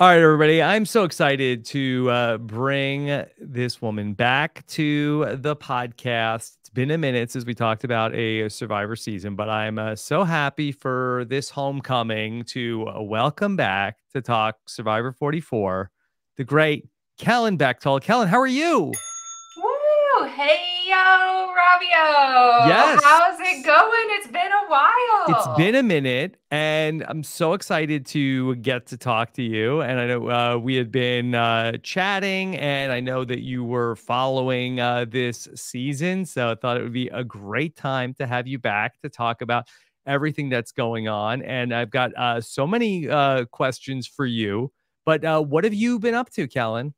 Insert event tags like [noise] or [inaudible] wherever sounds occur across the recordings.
All right, everybody. I'm so excited to uh, bring this woman back to the podcast. It's been a minute since we talked about a Survivor season, but I'm uh, so happy for this homecoming to uh, welcome back to talk Survivor 44, the great Kellyn Bechtold. Kellyn, how are you? Woo! Hey, yo, Rabio. Yes. How's it going? It's been a while. It's been a minute, and I'm so excited to get to talk to you. And I know uh, we had been uh, chatting, and I know that you were following uh, this season. So I thought it would be a great time to have you back to talk about everything that's going on. And I've got uh, so many uh, questions for you. But uh, what have you been up to, Kellyn?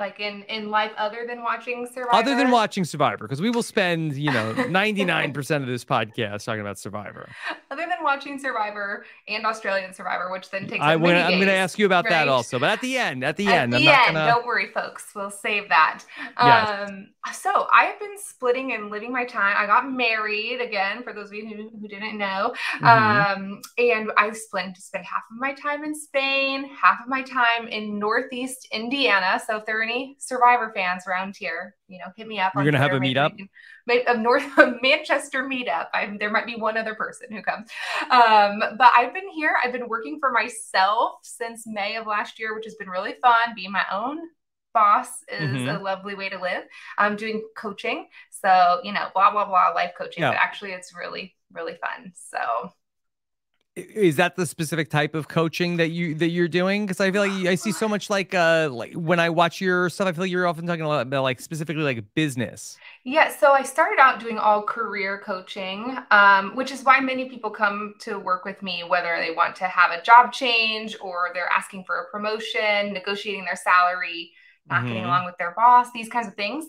Like in in life other than watching Survivor. Other than watching Survivor, because we will spend, you know, 99% of this podcast talking about Survivor. Other than watching Survivor and Australian Survivor, which then takes I, i'm going to ask you about that also, but at the end, at the At end, the I'm not end, gonna. don't worry, folks. We'll save that. Yes. Um, so I have been splitting and living my time. I got married again, for those of you who, who didn't know. Mhm. Um, and I split to spend half of my time in Spain, half of my time in Northeast Indiana. So if there are any Survivor fans around here, you know, hit me up. You're gonna have a meetup? Maybe a North [laughs] a Manchester meetup. i there might be one other person who comes. Um, but I've been here. I've been working for myself since May of last year, which has been really fun. Being my own boss is Mhm. a lovely way to live. I'm doing coaching, so you know, blah blah blah, life coaching. Yeah. But actually, it's really really fun. So Is that the specific type of coaching that you that you're doing? Because I feel like I see so much like uh like when I watch your stuff, I feel like you're often talking a lot about like specifically like business. Yeah, so I started out doing all career coaching, um, which is why many people come to work with me, whether they want to have a job change or they're asking for a promotion, negotiating their salary, not getting Mhm. along with their boss, these kinds of things.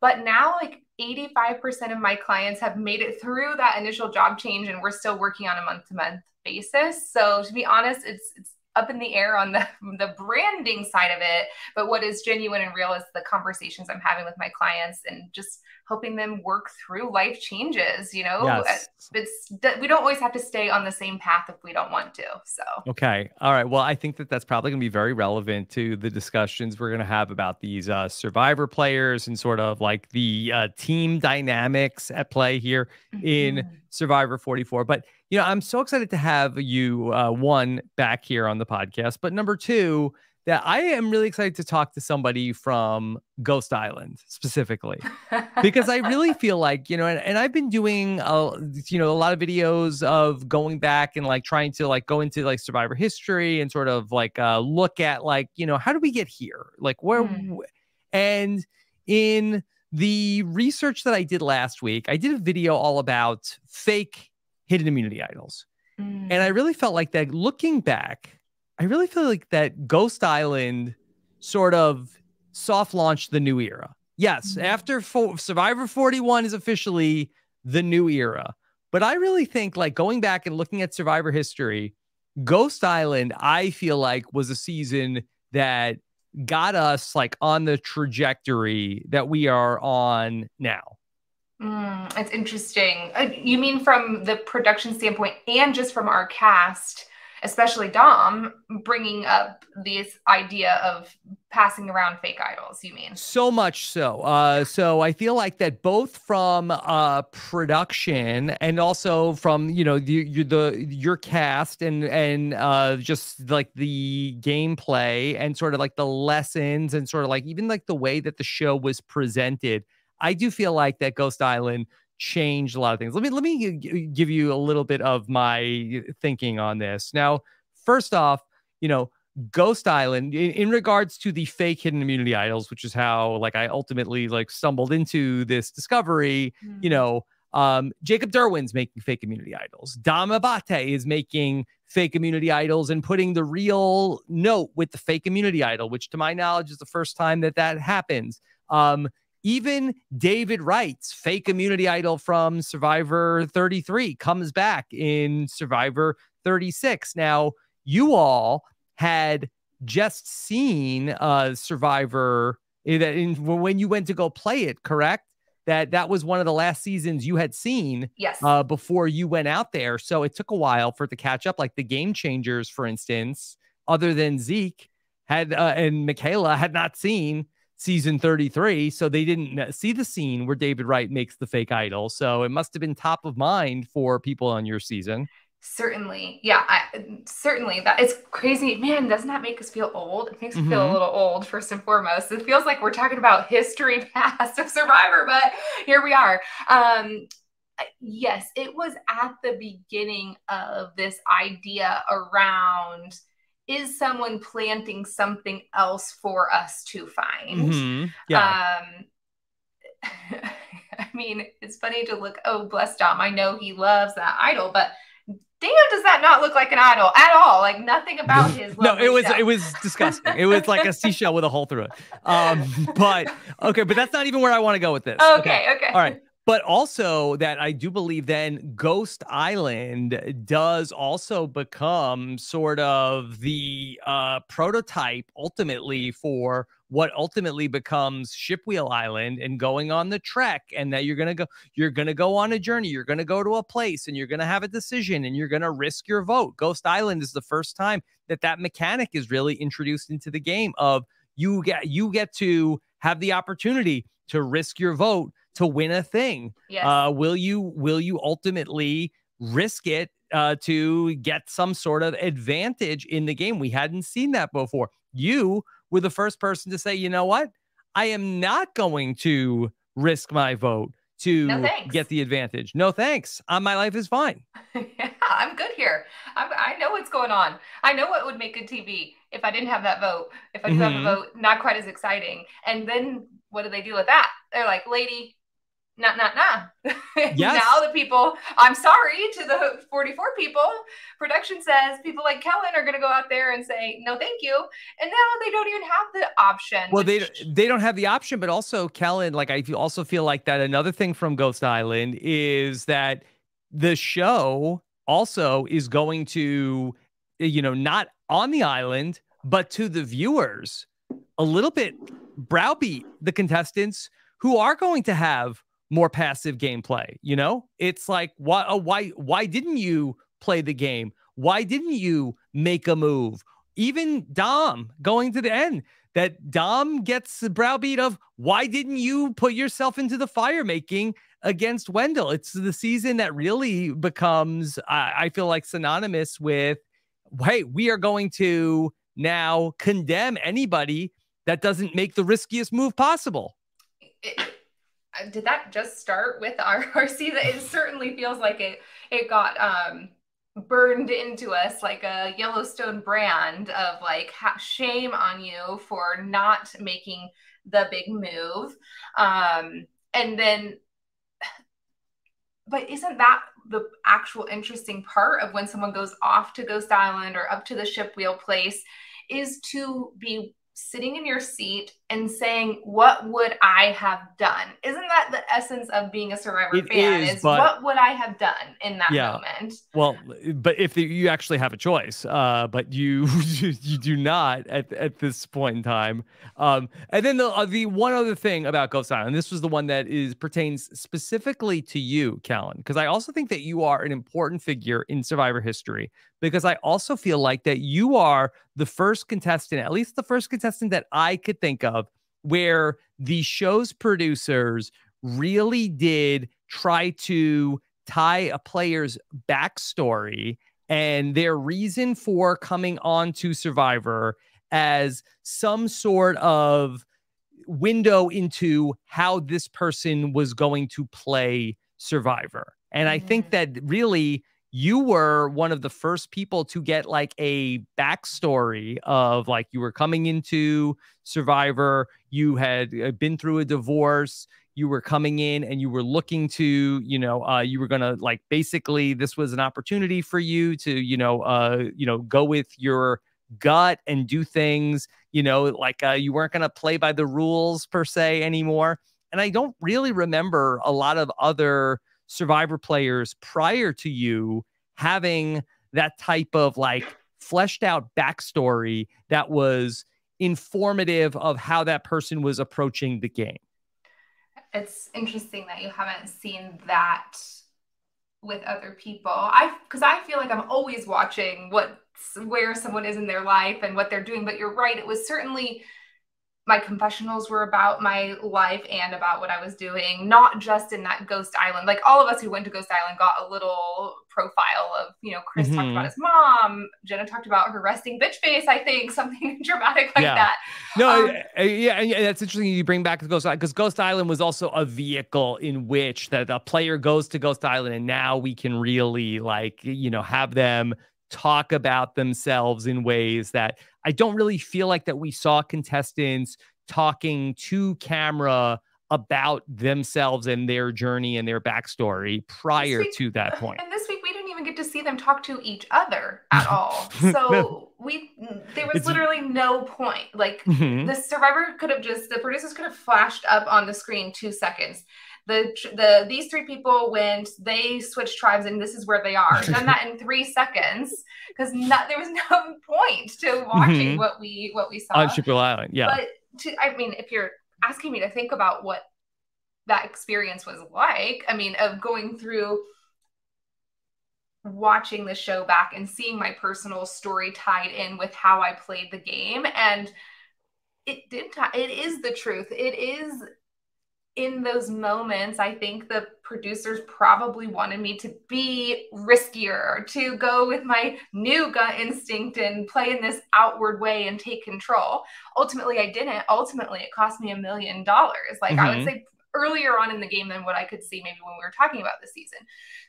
But now, like 85% of my clients have made it through that initial job change, and we're still working on a month to month basis. So, to be honest, it's, it's up in the air on the, [laughs] the branding side of it. But what is genuine and real is the conversations I'm having with my clients and just helping them work through life changes. You know, Yes. it's we don't always have to stay on the same path if we don't want to. So, Okay. All right. Well, I think that that's probably going to be very relevant to the discussions we're going to have about these uh, survivor players and sort of like the uh, team dynamics at play here in Mhm. Survivor 44. But, you know, I'm so excited to have you, uh, one, back here on the podcast. But number two, that I am really excited to talk to somebody from Ghost Island specifically because I really feel like you know, and, and I've been doing uh, you know a lot of videos of going back and like trying to like go into like survivor history and sort of like uh, look at like you know how do we get here, like where, Hmm. wh- and in the research that I did last week, I did a video all about fake hidden immunity idols. And I really felt like that looking back, I really feel like that Ghost Island sort of soft launched the new era. Yes, Mhm. after Survivor 41 is officially the new era. But I really think like going back and looking at Survivor history, Ghost Island, I feel like was a season that got us like on the trajectory that we are on now. Mm, it's interesting. Uh, you mean from the production standpoint and just from our cast, especially Dom, bringing up this idea of passing around fake idols, you mean? So much so. Uh, so I feel like that both from uh, production and also from you know the, the your cast and and uh, just like the gameplay and sort of like the lessons and sort of like even like the way that the show was presented. I do feel like that Ghost Island changed a lot of things. Let me let me give you a little bit of my thinking on this. Now, first off, you know, Ghost Island in, in regards to the fake hidden immunity idols, which is how like I ultimately like stumbled into this discovery. You know, um, Jacob Derwin's making fake immunity idols. Dom Abate is making fake immunity idols and putting the real note with the fake immunity idol, which to my knowledge is the first time that that happens. Um, even David Wright's fake immunity idol from Survivor 33 comes back in Survivor 36. Now, you all had just seen uh Survivor eh, that in, when you went to go play it, correct? That that was one of the last seasons you had seen Yes. uh, before you went out there. So it took a while for it to catch up. Like the game changers, for instance, other than Zeke, had uh, and Michaela had not seen season 33 so they didn't see the scene where david wright makes the fake idol so it must have been top of mind for people on your season. Certainly yeah I, certainly that it's crazy man doesn't that make us feel old? It makes me mm-hmm. feel a little old first and foremost. It feels like we're talking about history [laughs] past of survivor but here we are. Um yes it was at the beginning of this idea around is someone planting something else for us to find? Mm-hmm. Yeah. Um, [laughs] I mean, it's funny to look, oh, bless Dom. I know he loves that idol, but damn, does that not look like an idol at all? Like nothing about his. no, it was it was disgusting. it was like a [laughs] seashell with a hole through it. Um, but okay, but that's not even where I want to go with this. Okay, okay. okay. All right but also that I do believe then Ghost Island does also become sort of the uh, prototype ultimately for what ultimately becomes Shipwheel Island and going on the trek and that you're going to go you're to go on a journey you're going to go to a place and you're going to have a decision and you're going to risk your vote. Ghost Island is the first time that that mechanic is really introduced into the game of you get you get to have the opportunity to risk your vote to win a thing. Yes. Uh, will you will you ultimately risk it uh, to get some sort of advantage in the game? We hadn't seen that before. You were the first person to say, you know what? I am not going to risk my vote to no get the advantage. No thanks. Uh, my life is fine. [laughs] yeah, I'm good here. I'm, i know what's going on. I know what would make good TV if I didn't have that vote. If I do mm-hmm. have a mm-hmm. vote, not quite as exciting. And then what do they do with that? They're like, lady, nah, nah, nah. [laughs] Yes. now the people, I'm sorry to the 44 people, production says people like Kellyn are going to go out there and say, no, thank you. And now they don't even have the option. Well, they, they don't have the option, but also Kellyn, like I also feel like that another thing from Ghost Island is that the show also is going to, you know, not on the island, but to the viewers a little bit browbeat the contestants who are going to have more passive gameplay. You know, it's like why uh, why why didn't you play the game? Why didn't you make a move? Even Dom going to the end, that Dom gets the browbeat of why didn't you put yourself into the fire making against Wendell? It's the season that really becomes, I, I feel like, synonymous with, hey, we are going to now condemn anybody that doesn't make the riskiest move possible. It, did that just start with our, our season? It certainly feels like it it got um burned into us like a Yellowstone brand of like ha- shame on you for not making the big move. Um and then [sighs] but isn't that the actual interesting part of when someone goes off to Ghost Island or up to the ship wheel place is to be sitting in your seat and saying, What would I have done? Isn't that the essence of being a survivor it fan? Is, is what would I have done in that yeah, moment? Well, but if you actually have a choice, uh, but you [laughs] you do not at, at this point in time. Um, and then the uh, the one other thing about Ghost Island, this was the one that is pertains specifically to you, Kellyn, because I also think that you are an important figure in survivor history because I also feel like that you are the first contestant, at least the first contestant that I could think of, where the show's producers really did try to tie a player's backstory and their reason for coming on to Survivor as some sort of window into how this person was going to play Survivor. And I think mm. that really you were one of the first people to get like a backstory of like you were coming into Survivor, you had uh, been through a divorce, you were coming in and you were looking to, you know, uh, you were gonna like basically this was an opportunity for you to, you know, uh, you know, go with your gut and do things, you know, like uh, you weren't gonna play by the rules per se anymore. And I don't really remember a lot of other survivor players prior to you having that type of like fleshed out backstory that was informative of how that person was approaching the game. It's interesting that you haven't seen that with other people. I because I feel like I'm always watching what where someone is in their life and what they're doing. But you're right, it was certainly my confessionals were about my life and about what I was doing, not just in that Ghost Island. Like all of us who went to Ghost Island got a little profile of, you know, Chris mm-hmm. talked about his mom. Jenna talked about her resting bitch face, I think, [laughs] something dramatic like yeah. that. No, um, yeah, and that's interesting you bring back the Ghost Island because Ghost Island was also a vehicle in which that a player goes to Ghost Island and now we can really like, you know, have them talk about themselves in ways that I don't really feel like that we saw contestants talking to camera about themselves and their journey and their backstory prior week, to that point. And this week we didn't even get to see them talk to each other at [laughs] all. So no. we there was it's, literally no point. Like mm-hmm. the survivor could have just the producers could have flashed up on the screen 2 seconds the the these three people went they switched tribes and this is where they are. Done that in three [laughs] seconds because there was no [laughs] point to watching mm-hmm. what we what we saw. On Shipwheel Island yeah. But to I mean if you're asking me to think about what that experience was like I mean of going through watching the show back and seeing my personal story tied in with how I played the game and it did t- it is the truth. It is in those moments, I think the producers probably wanted me to be riskier, to go with my new gut instinct and play in this outward way and take control. Ultimately, I didn't. Ultimately, it cost me a million dollars. Like mm-hmm. I would mm-hmm. say earlier on in the game than what I could see maybe when we were talking about the season.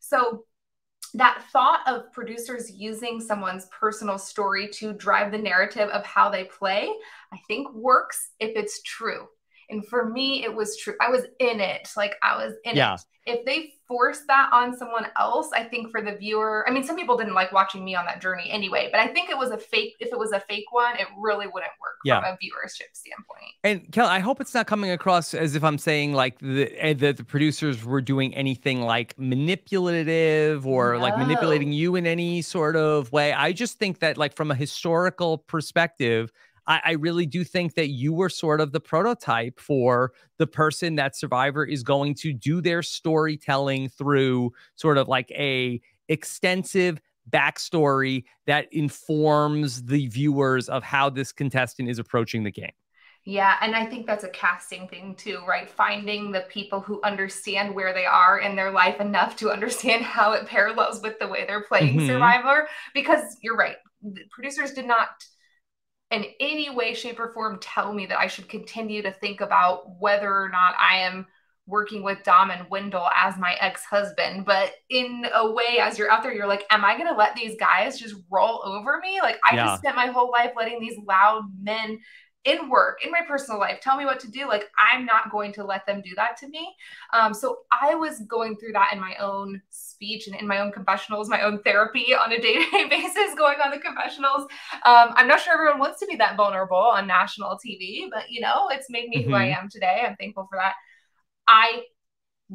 So that thought of producers using someone's personal story to drive the narrative of how they play, I think works if it's true and for me, it was true. I was in it. Like I was in yeah. it. If they force that on someone else, I think for the viewer, I mean, some people didn't like watching me on that journey anyway, but I think it was a fake. If it was a fake one, it really wouldn't work yeah. from a viewership standpoint. And Kel, I hope it's not coming across as if I'm saying like the eh, the, the producers were doing anything like manipulative or no. like manipulating you in any sort of way. I just think that like from a historical perspective I, I really do think that you were sort of the prototype for the person that Survivor is going to do their storytelling through sort of like a extensive backstory that informs the viewers of how this contestant is approaching the game. Yeah, and I think that's a casting thing too, right? Finding the people who understand where they are in their life enough to understand [laughs] how it parallels with the way they're playing mm-hmm. Survivor. Because you're right, producers did not in any way, shape, or form tell me that I should continue to think about whether or not I am working with Dom and Wendell as my ex husband. But in a way, as you're out there, you're like, am I going to let these guys just roll over me? Like, I yeah. just spent my whole life letting these loud men in work, in my personal life, tell me what to do. Like, I'm not going to let them do that to me. Um, so I was going through that in my own speech and in my own confessionals, my own therapy on a day to day basis, going on the confessionals. Um, I'm not sure everyone wants to be that vulnerable on national TV, but you know, it's made me mm-hmm. who I mm-hmm. am today. I'm thankful for that. I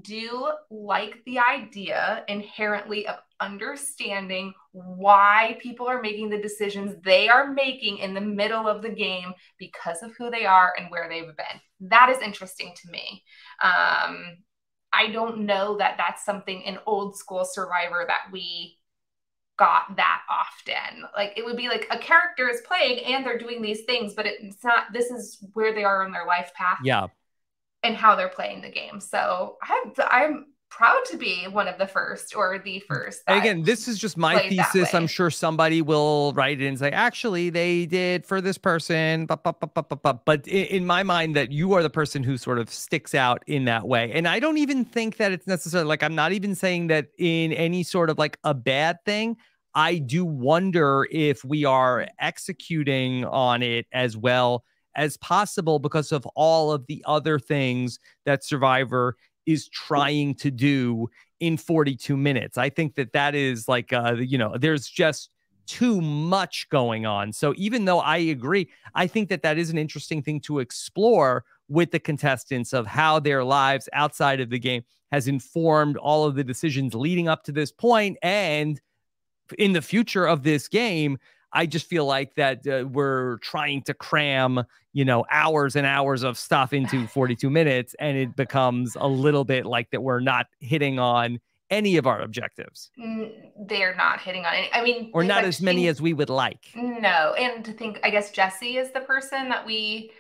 do like the idea inherently of understanding why people are making the decisions they are making in the middle of the game because of who they are and where they've been. That is interesting to me. Um, I don't know that that's something in old school Survivor that we got that often. Like it would be like a character is playing and they're doing these things, but it's not, this is where they are in their life path. Yeah and how they're playing the game. So I'm, I'm proud to be one of the first or the first. again, this is just my thesis. I'm sure somebody will write it and say, actually, they did for this person. But, but, but, but in my mind, that you are the person who sort of sticks out in that way. And I don't even think that it's necessarily like, I'm not even saying that in any sort of like a bad thing. I do wonder if we are executing on it as well as possible because of all of the other things that Survivor is trying to do in 42 minutes. I think that that is like, uh, you know, there's just too much going on. So even though I agree, I think that that is an interesting thing to explore with the contestants of how their lives outside of the game has informed all of the decisions leading up to this point and in the future of this game I just feel like that uh, we're trying to cram, you know, hours and hours of stuff into 42 minutes, and it becomes a little bit like that we're not hitting on any of our objectives. They're not hitting on any. I mean, or not as many as we would like. No, and to think, I guess Jesse is the person that we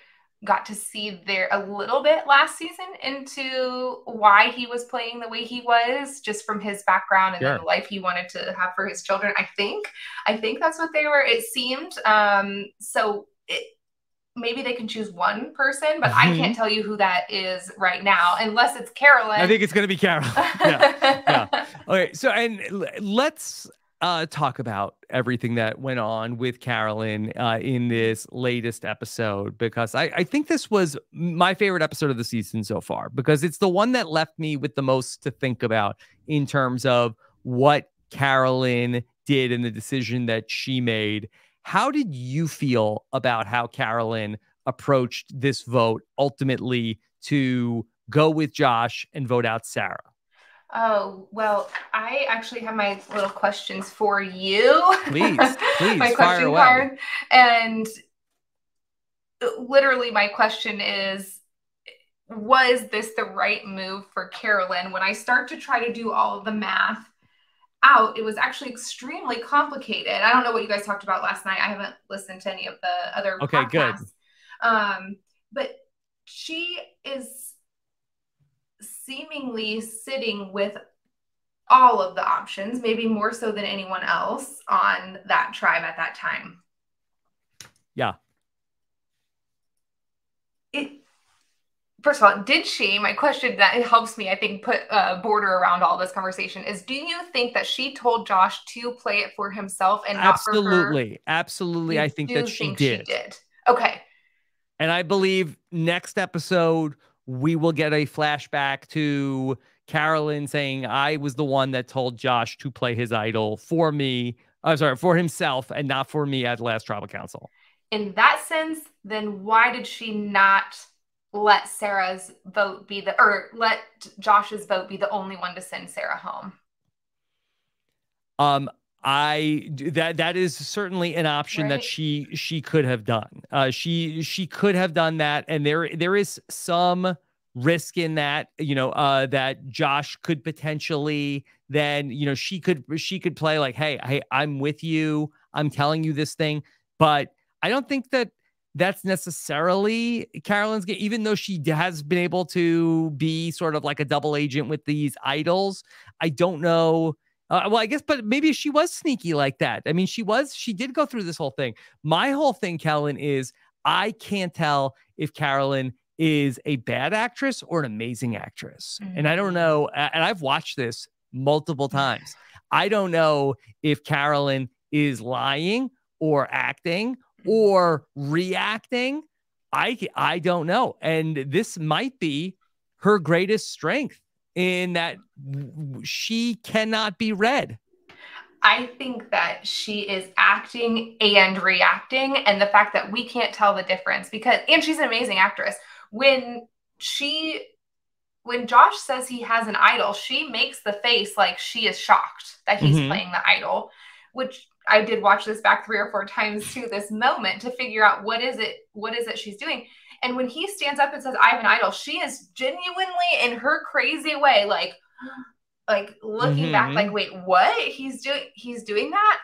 got to see there a little bit last season into why he was playing the way he was just from his background and sure. the life he wanted to have for his children i think. I think that's what they were. It seemed um so it, maybe they can choose one person but mm-hmm. i can't tell you who that is right now unless it's carolyn i think it's going to be carolyn [laughs] yeah. Yeah. [laughs] Okay so and let's uh, talk about everything that went on with Carolyn uh, in this latest episode because I, I think this was my favorite episode of the season so far because it's the one that left me with the most to think about in terms of what Carolyn did and the decision that she made. How did you feel about how Carolyn approached this vote ultimately to go with Josh and vote out Sarah? Oh, well, I actually have my little questions for you. Please, [laughs] please, my question card. And literally, my question is Was this the right move for Carolyn? When I start to try to do all the math out, it was actually extremely complicated. I don't know what you guys talked about last night. I haven't listened to any of the other Okay, podcasts. good. Um, but she is seemingly sitting with all of the options, maybe more so than anyone else on that tribe at that time. Yeah. It first of all, did she? My question that helps me, I think, put a border around all this conversation is: Do you think that she told Josh to play it for himself and not absolutely, absolutely? I think that she think did. She did. Okay. And I believe next episode we will get a flashback to Carolyn saying, I was the one that told Josh to play his idol for me. I'm sorry, for himself and not for me at last tribal council. In that sense, then why did she not let Sarah's vote be the, or let Josh's vote be the only one to send Sarah home? Um, I that that is certainly an option right. that she she could have done. Uh, she she could have done that, and there there is some risk in that. You know, uh, that Josh could potentially then you know she could she could play like, hey, hey, I'm with you. I'm telling you this thing, but I don't think that that's necessarily Carolyn's game, even though she has been able to be sort of like a double agent with these idols. I don't know uh, well, I guess, but maybe she was sneaky like that. I mean, she was, she did go through this whole thing. My whole thing, Kellyn, is I can't tell if Carolyn is a bad actress or an amazing actress. Mm-hmm. And I don't mm. know. And I've watched this multiple times. I don't know if Carolyn is lying or acting or reacting. I, I don't know. And this might be her greatest strength in that she cannot be read. I think that she is acting and reacting, and the fact that we can't tell the difference because, and she's an amazing actress. When she, when Josh says he has an idol, she makes the face like she is shocked that he's mm-hmm. playing the idol, which I did watch this back three or four times to this moment to figure out what is it, what is it she's doing. And when he stands up and says, I have an idol, she is genuinely in her crazy way, like, [gasps] like looking mm-hmm. back, like, wait, what? He's doing he's doing that.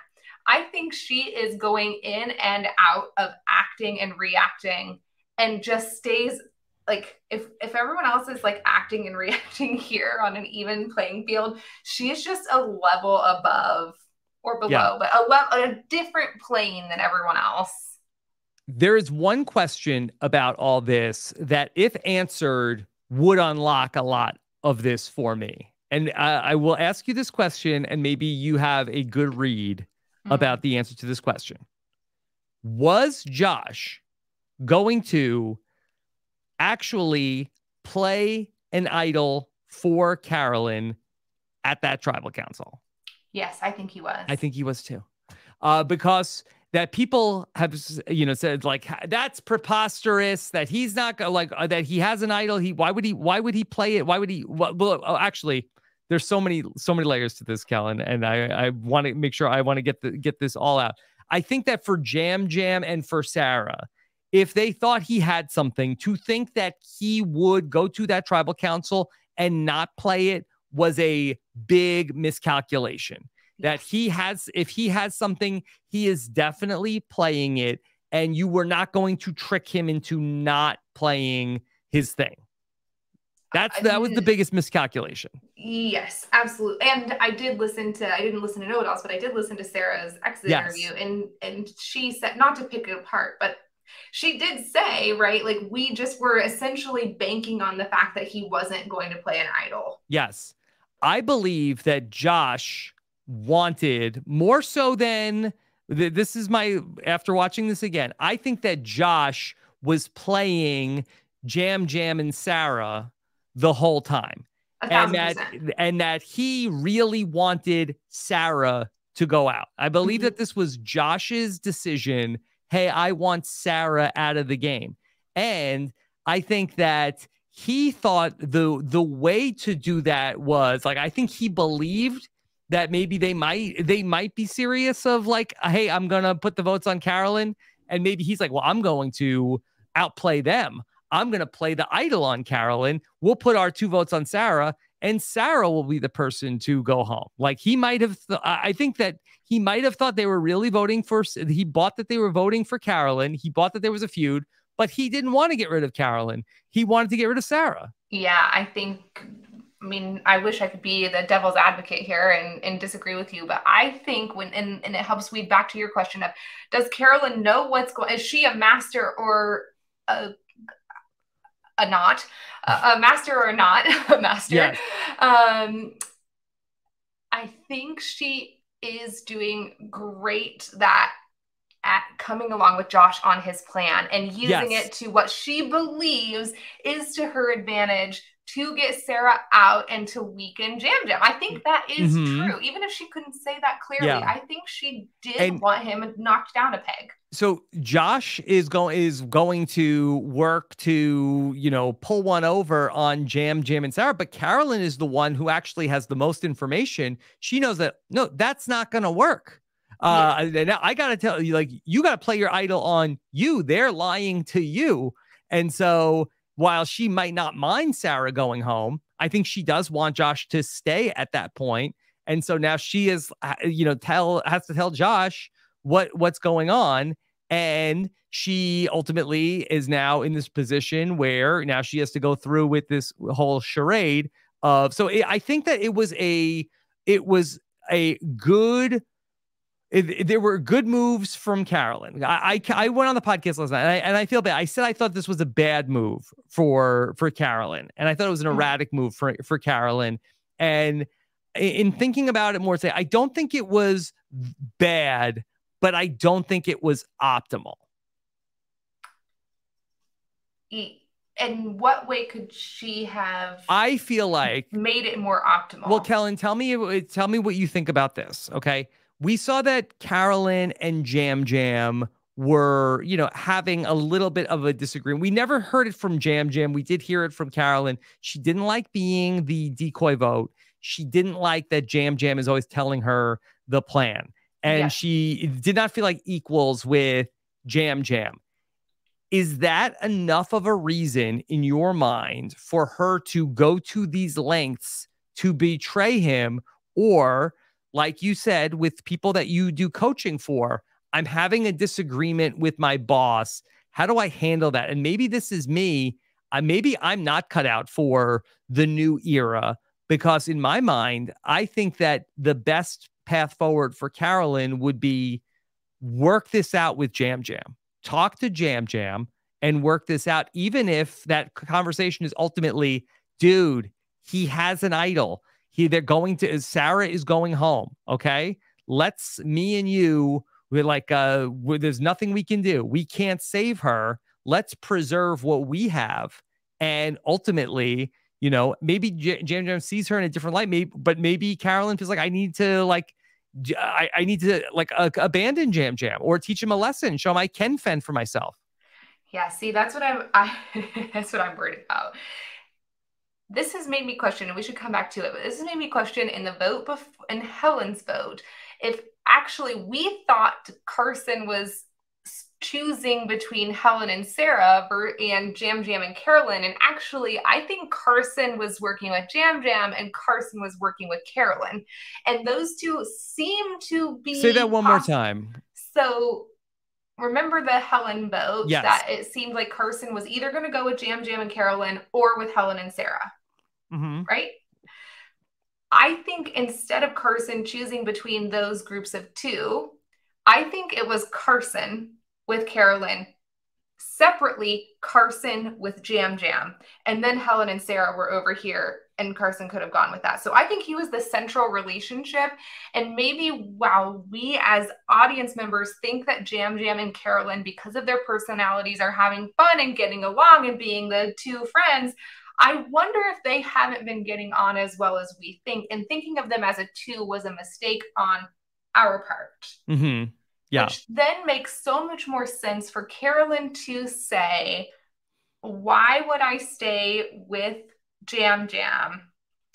I think she is going in and out of acting and reacting and just stays like if if everyone else is like acting and [laughs] reacting here on an even playing field, she is just a level above or below, yeah. but a level a different plane than everyone else. There is one question about all this that, if answered, would unlock a lot of this for me. And I, I will ask you this question, and maybe you have a good read mm-hmm. about the answer to this question. Was Josh going to actually play an idol for Carolyn at that tribal council? Yes, I think he was. I think he was too. Uh, because that people have you know said like that's preposterous that he's not like uh, that he has an idol he why would he why would he play it why would he well, well actually there's so many so many layers to this kellyn and i i want to make sure i want to get the get this all out i think that for jam jam and for sarah if they thought he had something to think that he would go to that tribal council and not play it was a big miscalculation. That he has, if he has something, he is definitely playing it, and you were not going to trick him into not playing his thing. That's that was the biggest miscalculation. Yes, absolutely. And I did listen to I didn't listen to It Alls, but I did listen to Sarah's exit yes. interview, and and she said not to pick it apart, but she did say, right, like we just were essentially banking on the fact that he wasn't going to play an idol. Yes. I believe that Josh wanted more so than this is my after watching this again. I think that Josh was playing Jam Jam and Sarah the whole time. And that and that he really wanted Sarah to go out. I believe mm-hmm. that this was Josh's decision hey, I want Sarah out of the game. And I think that he thought the the way to do that was like I think he believed that maybe they might they might be serious of like hey I'm gonna put the votes on Carolyn and maybe he's like well I'm going to outplay them I'm gonna play the idol on Carolyn we'll put our two votes on Sarah and Sarah will be the person to go home like he might have th- I think that he might have thought they were really voting for, he bought that they were voting for Carolyn. He bought that there was a feud, but he didn't want to get rid of Carolyn. He wanted to get rid of Sarah. Yeah, I think I mean, I wish I could be the devil's advocate here and, and disagree with you, but I think when and, and it helps weed back to your question of does Carolyn know what's going is she a master or a a not a, a master or not [laughs] a master? Yes. Um I think she is doing great that at coming along with Josh on his plan and using yes. it to what she believes is to her advantage to get Sarah out and to weaken Jam Jam. I think that is mm-hmm. true. Even if she couldn't say that clearly, yeah. I think she did and want him knocked down a peg. So Josh is going is going to work to, you know, pull one over on Jam Jam and Sarah, but Carolyn is the one who actually has the most information. She knows that no, that's not going to work. Uh, yeah. and I got to tell you, like, you got to play your idol on you. They're lying to you. And so while she might not mind Sarah going home, I think she does want Josh to stay at that point. And so now she is, uh, you know, tell has to tell Josh what what's going on, and she ultimately is now in this position where now she has to go through with this whole charade of. So it, I think that it was a it was a good it, there were good moves from Carolyn. I, I, I went on the podcast last night and I, and I, feel bad. I said I thought this was a bad move for for Carolyn, and I thought it was an mm. erratic move for for Carolyn. And in thinking about it more, say I don't think it was bad, but I don't think it was optimal. In what way could she have? I feel like made it more optimal. Well, Kellyn, tell me tell me what you think about this. Okay we saw that Carolyn and Yam Yam were, you know, having a little bit of a disagreement. We never heard it from Yam Yam. We did hear it from Carolyn. She didn't like being the decoy vote. She didn't like that Yam Yam is always telling her the plan. And yeah. she did not feel like equals with Yam Yam. Is that enough of a reason in your mind for her to go to these lengths to betray him? Or like you said, with people that you do coaching for, I'm having a disagreement with my boss. How do I handle that? And maybe this is me. Uh, maybe I'm not cut out for the new era because, in my mind, I think that the best path forward for Carolyn would be work this out with Yam Yam, talk to Yam Yam and work this out, even if that conversation is ultimately, dude, he has an idol. He they're going to is Sarah is going home. Okay. Let's me and you, we're like uh we're, there's nothing we can do. We can't save her. Let's preserve what we have. And ultimately, you know, maybe J- Yam Yam sees her in a different light, maybe, but maybe Carolyn feels like I need to like I, I need to like uh, abandon Jam Jam or teach him a lesson, show him I can fend for myself. Yeah, see, that's what I'm I [laughs] that's what I'm worried about this has made me question, and we should come back to it, but this has made me question in the vote in Helen's vote if actually we thought Carson was choosing between Helen and Sarah and Jam Jam and Carolyn. And actually, I think Carson was working with Jam Jam and Carson was working with Carolyn. And those two seem to be. Say that one possible. more time. So remember the Helen vote? Yes. That it seemed like Carson was either going to go with Jam Jam and Carolyn or with Helen and Sarah. Mm-hmm. Right? I think instead of Carson choosing between those groups of two, I think it was Carson with Carolyn, separately Carson with Jam Jam, and then Helen and Sarah were over here, and Carson could have gone with that. So I think he was the central relationship. And maybe while we as audience members think that Jam Jam and Carolyn, because of their personalities, are having fun and getting along and being the two friends, I wonder if they haven't been getting on as well as we think. And thinking of them as a two was a mistake on our part. Mm-hmm. Yeah. Which then makes so much more sense for Carolyn to say, why would I stay with Jam Jam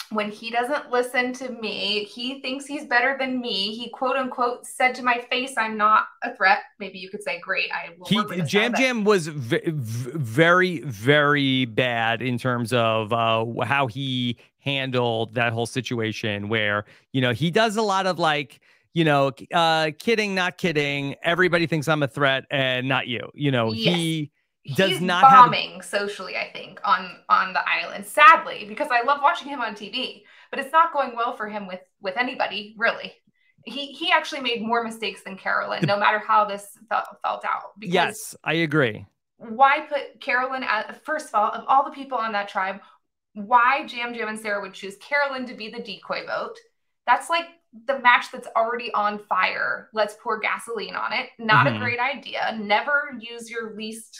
when he doesn't listen to me? He thinks he's better than me. He quote unquote said to my face, I'm not a threat. Maybe you could say, great. I will. He, Jam Jam was v- very, very bad in terms of uh, how he handled that whole situation where, you know, he does a lot of like, you know, uh, kidding, not kidding. Everybody thinks I'm a threat and not you. You know, yes. he does He's not bombing have... socially. I think on on the island, sadly, because I love watching him on TV, but it's not going well for him with with anybody really. He he actually made more mistakes than Carolyn, no matter how this felt felt out. yes, I agree. Why put Carolyn at first of all of all the people on that tribe? Why Jam Jam and Sarah would choose Carolyn to be the decoy vote? That's like the match that's already on fire. Let's pour gasoline on it. Not mm-hmm. a great idea. Never use your least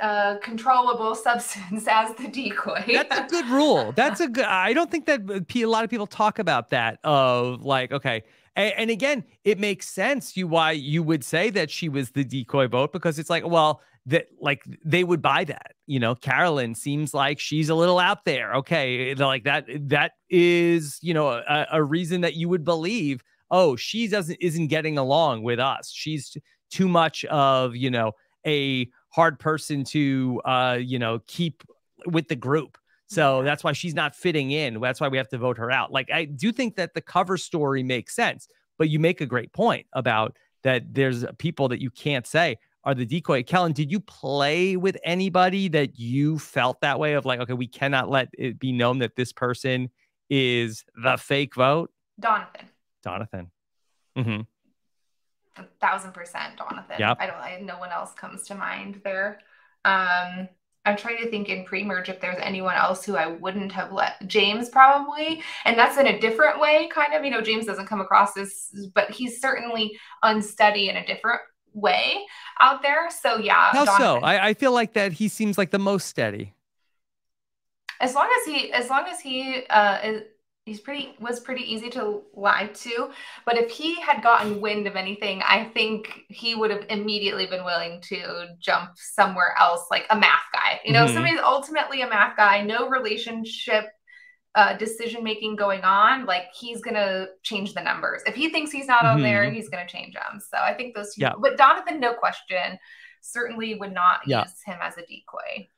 uh, controllable [laughs] substance as the decoy. That's a good rule. [laughs] That's a good. I don't think that a lot of people talk about that. Of like, okay, and, and again, it makes sense you why you would say that she was the decoy vote because it's like, well, that like they would buy that. You know, Carolyn seems like she's a little out there. Okay, like that. That is, you know, a, a reason that you would believe. Oh, she doesn't isn't getting along with us. She's too much of you know a hard person to uh you know keep with the group. So that's why she's not fitting in. That's why we have to vote her out. Like I do think that the cover story makes sense, but you make a great point about that there's people that you can't say are the decoy. Kellyn, did you play with anybody that you felt that way of like, okay, we cannot let it be known that this person is the fake vote? Donathan. Donathan. Mm-hmm. A thousand percent Donathan. Yep. I don't I no one else comes to mind there. Um I'm trying to think in pre-merge if there's anyone else who I wouldn't have let James probably, and that's in a different way, kind of. You know, James doesn't come across as, but he's certainly unsteady in a different way out there. So yeah. How so? I, I feel like that he seems like the most steady. As long as he, as long as he uh, is, he's pretty was pretty easy to lie to. But if he had gotten wind of anything, I think he would have immediately been willing to jump somewhere else, like a math guy. You know, mm-hmm. somebody's ultimately a math guy, no relationship uh, decision making going on, like he's gonna change the numbers. If he thinks he's not mm-hmm. on there, mm-hmm. he's gonna change them. So I think those two. Yeah. But Donathan, no question, certainly would not yeah. use him as a decoy.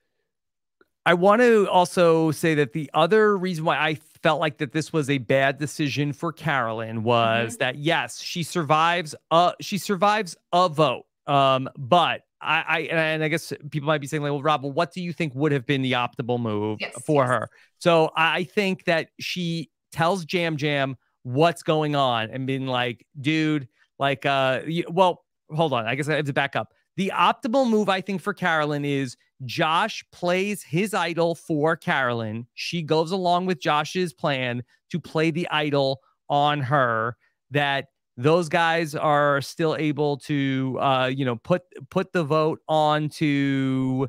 I want to also say that the other reason why I felt like that this was a bad decision for Carolyn was mm-hmm. that yes, she survives. Uh, she survives a vote. Um, but I, I and I guess people might be saying like, well, Rob, well, what do you think would have been the optimal move yes, for yes. her? So I think that she tells Jam Jam what's going on and being like, dude, like, uh, well, hold on. I guess I have to back up. The optimal move, I think, for Carolyn is Josh plays his idol for Carolyn. She goes along with Josh's plan to play the idol on her. That those guys are still able to uh, you know put put the vote on to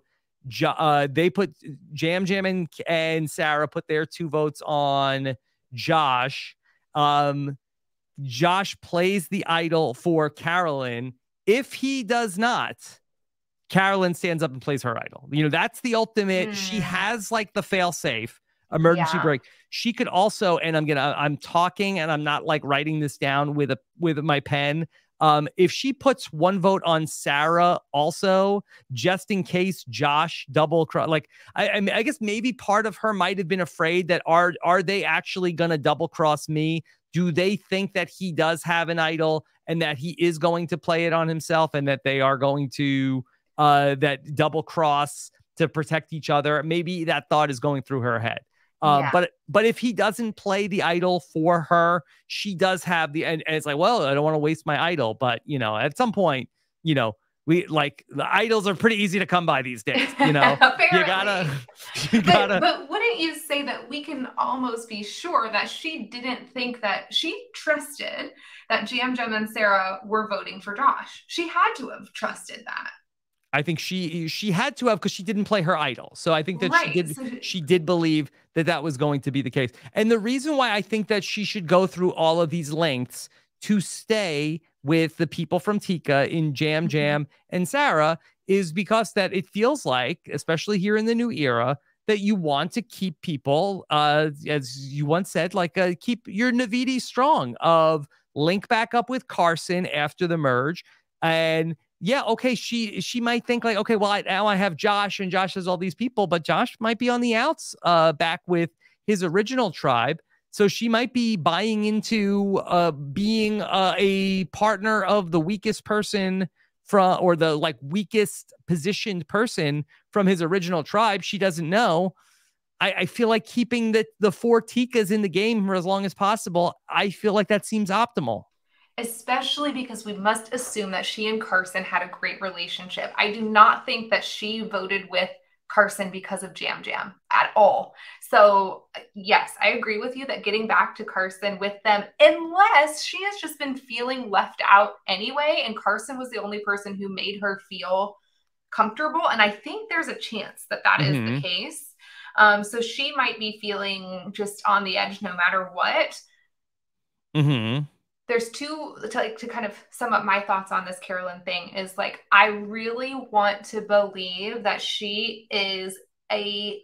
uh, they put Jam Jam and, and Sarah put their two votes on Josh. Um, Josh plays the idol for Carolyn. If he does not, Carolyn stands up and plays her idol. You know, that's the ultimate. Mm. She has like the fail safe emergency yeah. brake. She could also, and I'm gonna, I'm talking and I'm not like writing this down with a with my pen. Um, if she puts one vote on Sarah, also just in case Josh double cross, like I, I, mean, I guess maybe part of her might have been afraid that are are they actually going to double cross me? Do they think that he does have an idol and that he is going to play it on himself and that they are going to uh, that double cross to protect each other? Maybe that thought is going through her head. Um, yeah. But but if he doesn't play the idol for her, she does have the and, and it's like, well, I don't want to waste my idol, but you know, at some point, you know, we like the idols are pretty easy to come by these days. You know, [laughs] you gotta, [laughs] you gotta. But, but wouldn't you say that we can almost be sure that she didn't think that she trusted that Yam Yam and Sarah were voting for Josh? She had to have trusted that. I think she she had to have because she didn't play her idol. So I think that right. she did she did believe that that was going to be the case. And the reason why I think that she should go through all of these lengths to stay with the people from Tika in Jam mm-hmm. And Sarah is because that it feels like, especially here in the new era, that you want to keep people, uh, as you once said, like uh, keep your Naviti strong of link back up with Carson after the merge and yeah, okay, she she might think like, okay, well, I, now I have Josh, and Josh has all these people, but Josh might be on the outs, uh, back with his original tribe, so she might be buying into uh being uh, a partner of the weakest person from, or the like weakest positioned person from his original tribe. She doesn't know. I, I feel like keeping the the four Tikas in the game for as long as possible. I feel like that seems optimal especially because we must assume that she and Carson had a great relationship. I do not think that she voted with Carson because of Yam Yam at all. So, yes, I agree with you that getting back to Carson with them, unless she has just been feeling left out anyway, and Carson was the only person who made her feel comfortable. And I think there's a chance that that mm-hmm. is the mm-hmm. case. Um, so she might be feeling just on the edge no matter what. Mm-hmm there's two to like to kind of sum up my thoughts on this Carolyn thing is like I really want to believe that she is a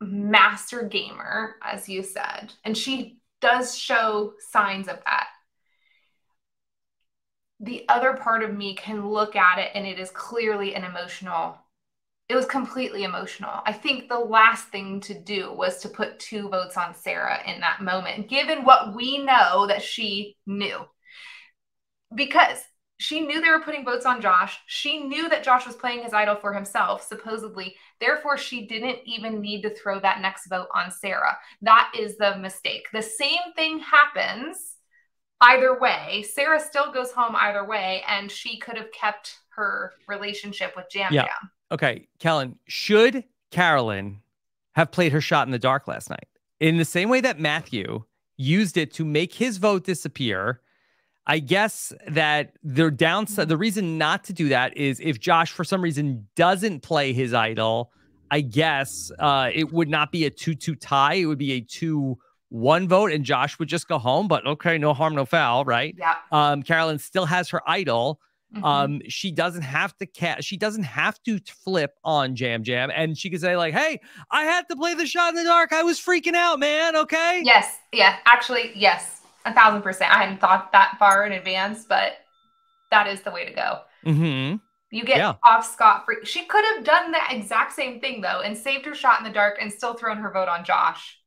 master gamer as you said and she does show signs of that. The other part of me can look at it and it is clearly an emotional it was completely emotional. I think the last thing to do was to put two votes on Sarah in that moment, given what we know that she knew. Because she knew they were putting votes on Josh. She knew that Josh was playing his idol for himself, supposedly. Therefore, she didn't even need to throw that next vote on Sarah. That is the mistake. The same thing happens either way. Sarah still goes home either way, and she could have kept her relationship with Yam Yam. Yeah. Okay, Kellyn, should Carolyn have played her shot in the dark last night? In the same way that Matthew used it to make his vote disappear, I guess that the downside, the reason not to do that is if Josh, for some reason, doesn't play his idol, I guess uh, it would not be a 2 2 tie. It would be a 2 1 vote, and Josh would just go home. But okay, no harm, no foul, right? Yeah. Um, Carolyn still has her idol. Mm-hmm. Um, she doesn't have to cat. She doesn't have to flip on Yam Yam, and she could say like, "Hey, I had to play the shot in the dark. I was freaking out, man. Okay." Yes. Yeah. Actually, yes, a thousand percent. I hadn't thought that far in advance, but that is the way to go. Mm-hmm. You get yeah. off scot free. She could have done the exact same thing though, and saved her shot in the dark, and still thrown her vote on Josh.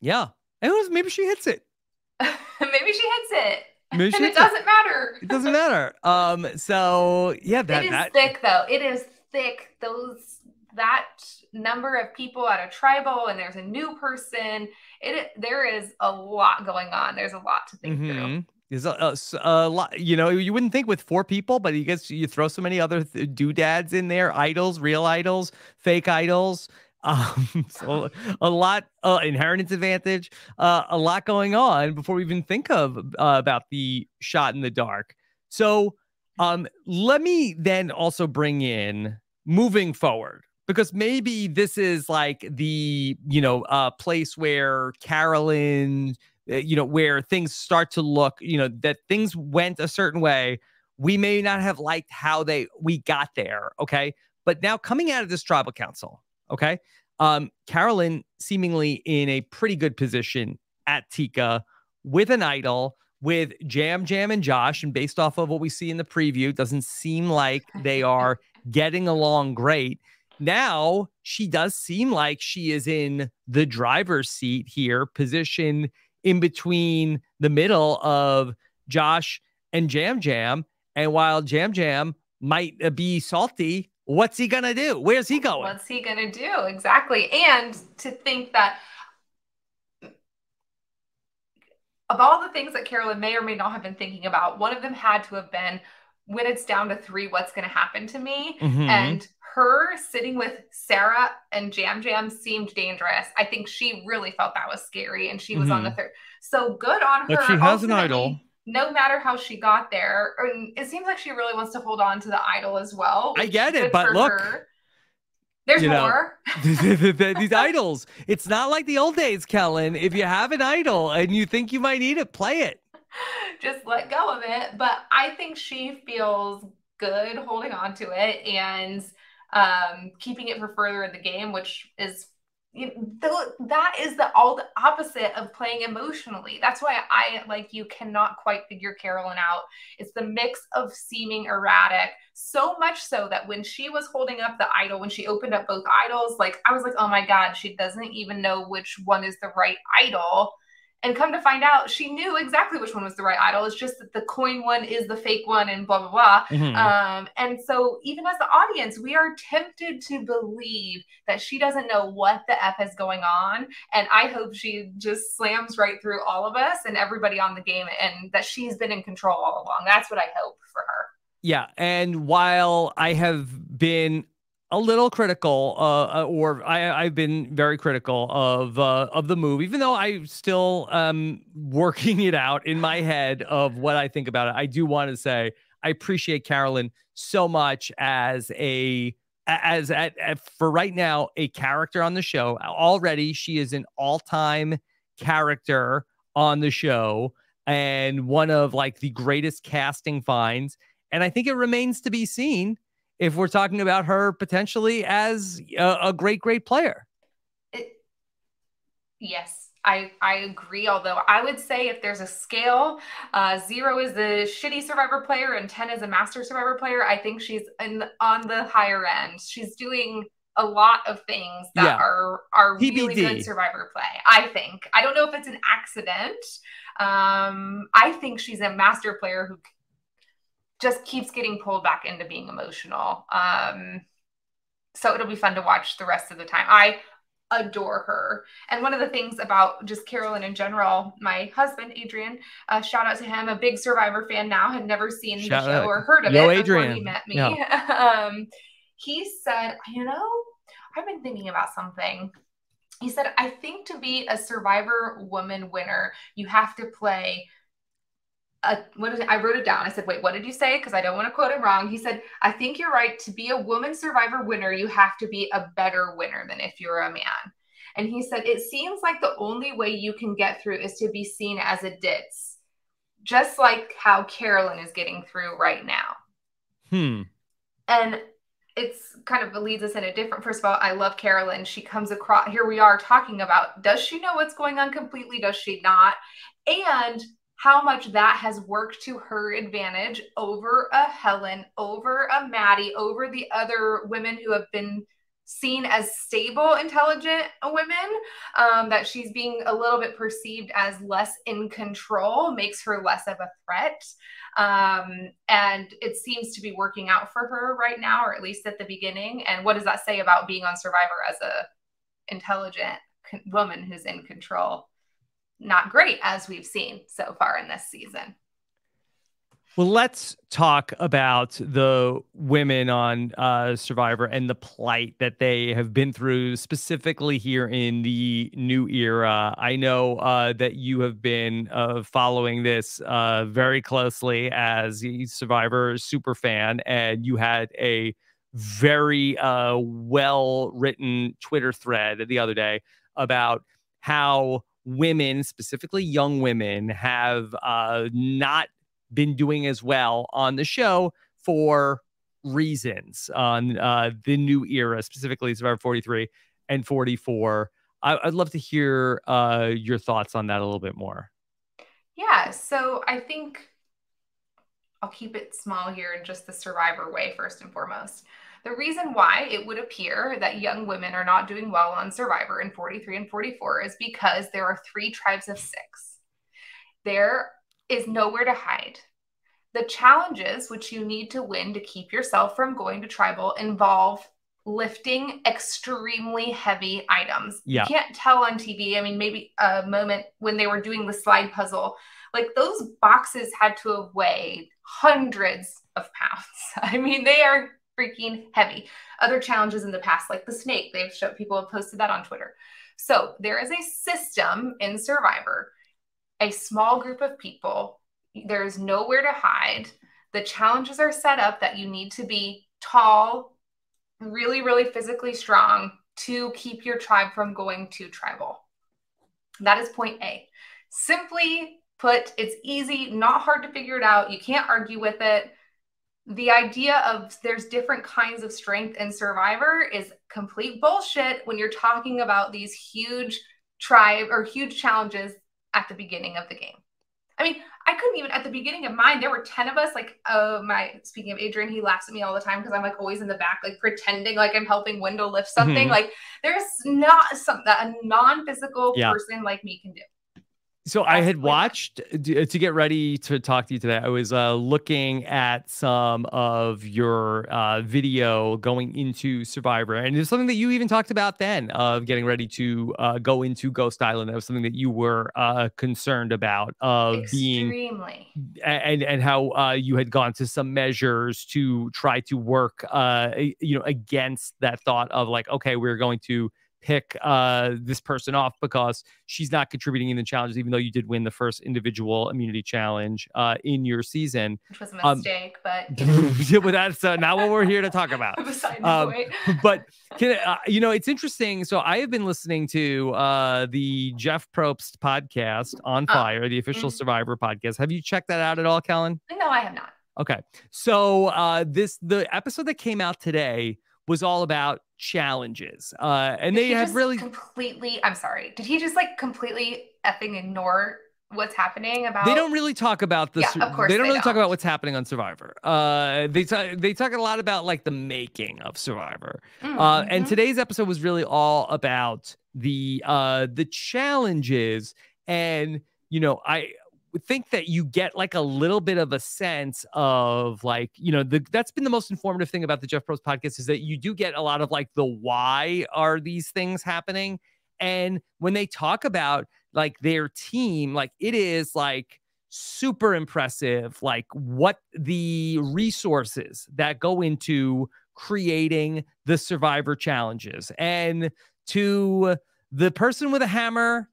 Yeah, and maybe she hits it. [laughs] maybe she hits it. Mission and it doesn't matter. it doesn't matter. Um. So yeah, that it is that... thick though. It is thick. Those that number of people at a tribal, and there's a new person. It there is a lot going on. There's a lot to think mm-hmm. through. There's a, a, a, lot, you know, you wouldn't think with four people, but you guess you throw so many other th- doodads in there, idols, real idols, fake idols. Um, [laughs] so a lot uh, inheritance advantage, uh, a lot going on before we even think of uh, about the shot in the dark. So um, let me then also bring in moving forward because maybe this is like the you know uh, place where Carolyn, uh, you know, where things start to look, you know, that things went a certain way. We may not have liked how they we got there, okay. But now coming out of this tribal council, Okay. Um, Carolyn seemingly in a pretty good position at Tika with an idol, with Yam Yam and Josh, and based off of what we see in the preview, doesn't seem like [laughs] they are getting along great. Now she does seem like she is in the driver's seat here, position in between the middle of Josh and Yam Yam. And while Yam Yam might be salty, what's he gonna do? Where's he going? What's he gonna do? Exactly. And to think that of all the things that Carolyn may or may not have been thinking about, one of them had to have been when it's down to three, what's going to happen to me? Mm-hmm. And her sitting with Sarah and Yam Yam seemed dangerous. I think she really felt that was scary and she was mm-hmm. on the mm-hmm. third. So good on her. But she has an idol. No matter how she got there, it seems like she really wants to hold on to the idol as well. I get it, but look, her. There's you more. [laughs] these [laughs] idols. It's not like the old days, Kellyn. If you have an idol and you think you might need it, play it. Just let go of it. But I think she feels good holding on to it and um, keeping it for further in the game, which is know, that is the all the opposite of playing emotionally. That's why I like you cannot quite figure Carolyn out. It's the mix of seeming erratic, so much so that when she was holding up the idol, when she opened up both idols, like I was like, oh my god, she doesn't even know which one is the right idol. And come to find out, she knew exactly which one was the right idol. It's just that the coin one is the fake one, and blah blah blah. Mm-hmm. Um, and so, even as the audience, we are tempted to believe that she doesn't know what the f is going on. And I hope she just slams right through all of us and everybody on the game, and that she's been in control all along. That's what I hope for her. Yeah, and while I have been a little critical, uh, uh, or I, have been very critical of uh, of the move, even though I still um working [laughs] it out in my head of what I think about it. I do want to say I appreciate Carolyn so much as a as at, at for right now a character on the show. Already, she is an all time character on the show and one of like the greatest casting finds. And I think it remains to be seen if we're talking about her potentially as a, a great, great player. It, yes, I, I agree. Although I would say if there's a scale, uh, zero is the shitty survivor player and 10 is a master survivor player. I think she's in, on the higher end. She's doing a lot of things that yeah. are are TBD. really good survivor play. I think. I don't know if it's an accident. Um, I think she's a master player who just keeps getting pulled back into being emotional. Um, so it'll be fun to watch the rest of the time. I adore her. And one of the things about just Carolyn in general, my husband Adrian, uh, shout out to him, a big Survivor fan now, had never seen shout the show out. or heard of Yo, it Adrian. before he met me. Yeah. [laughs] um, he said, you know, I've been thinking about something. He said, I think to be a Survivor woman winner, you have to play a, what is it? I wrote it down. I said, wait, what did you say? Because I don't want to quote him wrong. He said, I think you're right. To be a woman survivor winner, you have to be a better winner than if you're a man. And he said, it seems like the only way you can get through is to be seen as a ditz, just like how Carolyn is getting through right now. Hmm. And it's kind of leads us in a different first of all i love carolyn she comes across here we are talking about does she know what's going on completely does she not and how much that has worked to her advantage over a Helen, over a Maddy, over the other women who have been seen as stable, intelligent women, um, that she's being a little bit perceived as less in control makes her less of a threat. Um, and it seems to be working out for her right now, or at least at the beginning. And what does that say about being on Survivor as a intelligent woman who's in control? Not great as we've seen so far in this season. Well, let's talk about the women on uh, Survivor and the plight that they have been through, specifically here in the new era. I know uh, that you have been uh, following this uh, very closely as a Survivor super fan, and you had a very uh, well written Twitter thread the other day about how women, specifically young women, have uh, not been doing as well on the show for reasons on uh, the new era, specifically Survivor 43 and 44. I- would love to hear uh, your thoughts on that a little bit more. Yeah, so I think I'll keep it small here in just the survivor way, first and foremost. The reason why it would appear that young women are not doing well on Survivor in 43 and 44 is because there are three tribes of six. There is nowhere to hide. The challenges which you need to win to keep yourself from going to tribal involve lifting extremely heavy items. Yeah. You can't tell on TV. I mean, maybe a moment when they were doing the slide puzzle, like those boxes had to have weighed hundreds of pounds. [laughs] I mean, they are freaking heavy. Other challenges in the past, like the snake, they've showed people have posted that on Twitter. So there is a system in Survivor, a small group of people. There is nowhere to hide. The challenges are set up that you need to be tall, really, really physically strong to keep your tribe from going to tribal. That is point A. Simply put, it's easy, not hard to figure it out. You can't argue with it. The idea of there's different kinds of strength in Survivor is complete bullshit when you're talking about these huge tribe or huge challenges at the beginning of the game. I mean, I couldn't even at the beginning of mine. There were ten of us. Like, oh my speaking of Adrian, he laughs at me all the time because I'm like always in the back, like pretending like I'm helping Wendell lift something. Mm-hmm. Like, there's not something that a non-physical yeah. person like me can do. So I had watched uh, to get ready to talk to you today. I was uh, looking at some of your uh, video going into Survivor, and it's something that you even talked about then of getting ready to uh, go into Ghost Island. That was something that you were uh, concerned about of Extremely. being, and and how uh, you had gone to some measures to try to work, you know, against that thought of like, okay, we're going to pick uh, this person off because she's not contributing in the challenges, even though you did win the first individual immunity challenge uh, in your season. Which was a um, mistake, um, but [laughs] but that's uh, not what we're here to talk about. [laughs] um, [laughs] but can, uh, you know, it's interesting. So I have been listening to uh, the Jeff Probst podcast on oh, Fire, the official mm-hmm. Survivor podcast. Have you checked that out at all, Kellyn? No, I have not. Okay, so uh, this the episode that came out today was all about challenges. Uh, and did they had really completely, I'm sorry, did he just like completely effing ignore what's happening about they don't really talk about the yeah, of course they don't they really don't. talk about what's happening on survivor uh they talk they talk a lot about like the making of survivor mm-hmm. uh and mm-hmm. today's episode was really all about the uh the challenges and you know i think that you get like a little bit of a sense of like you know the that's been the most informative thing about the Jeff Probst podcast is that you do get a lot of like the why are these things happening? And when they talk about like their team like it is like super impressive like what the resources that go into creating the survivor challenges. And to the person with a hammer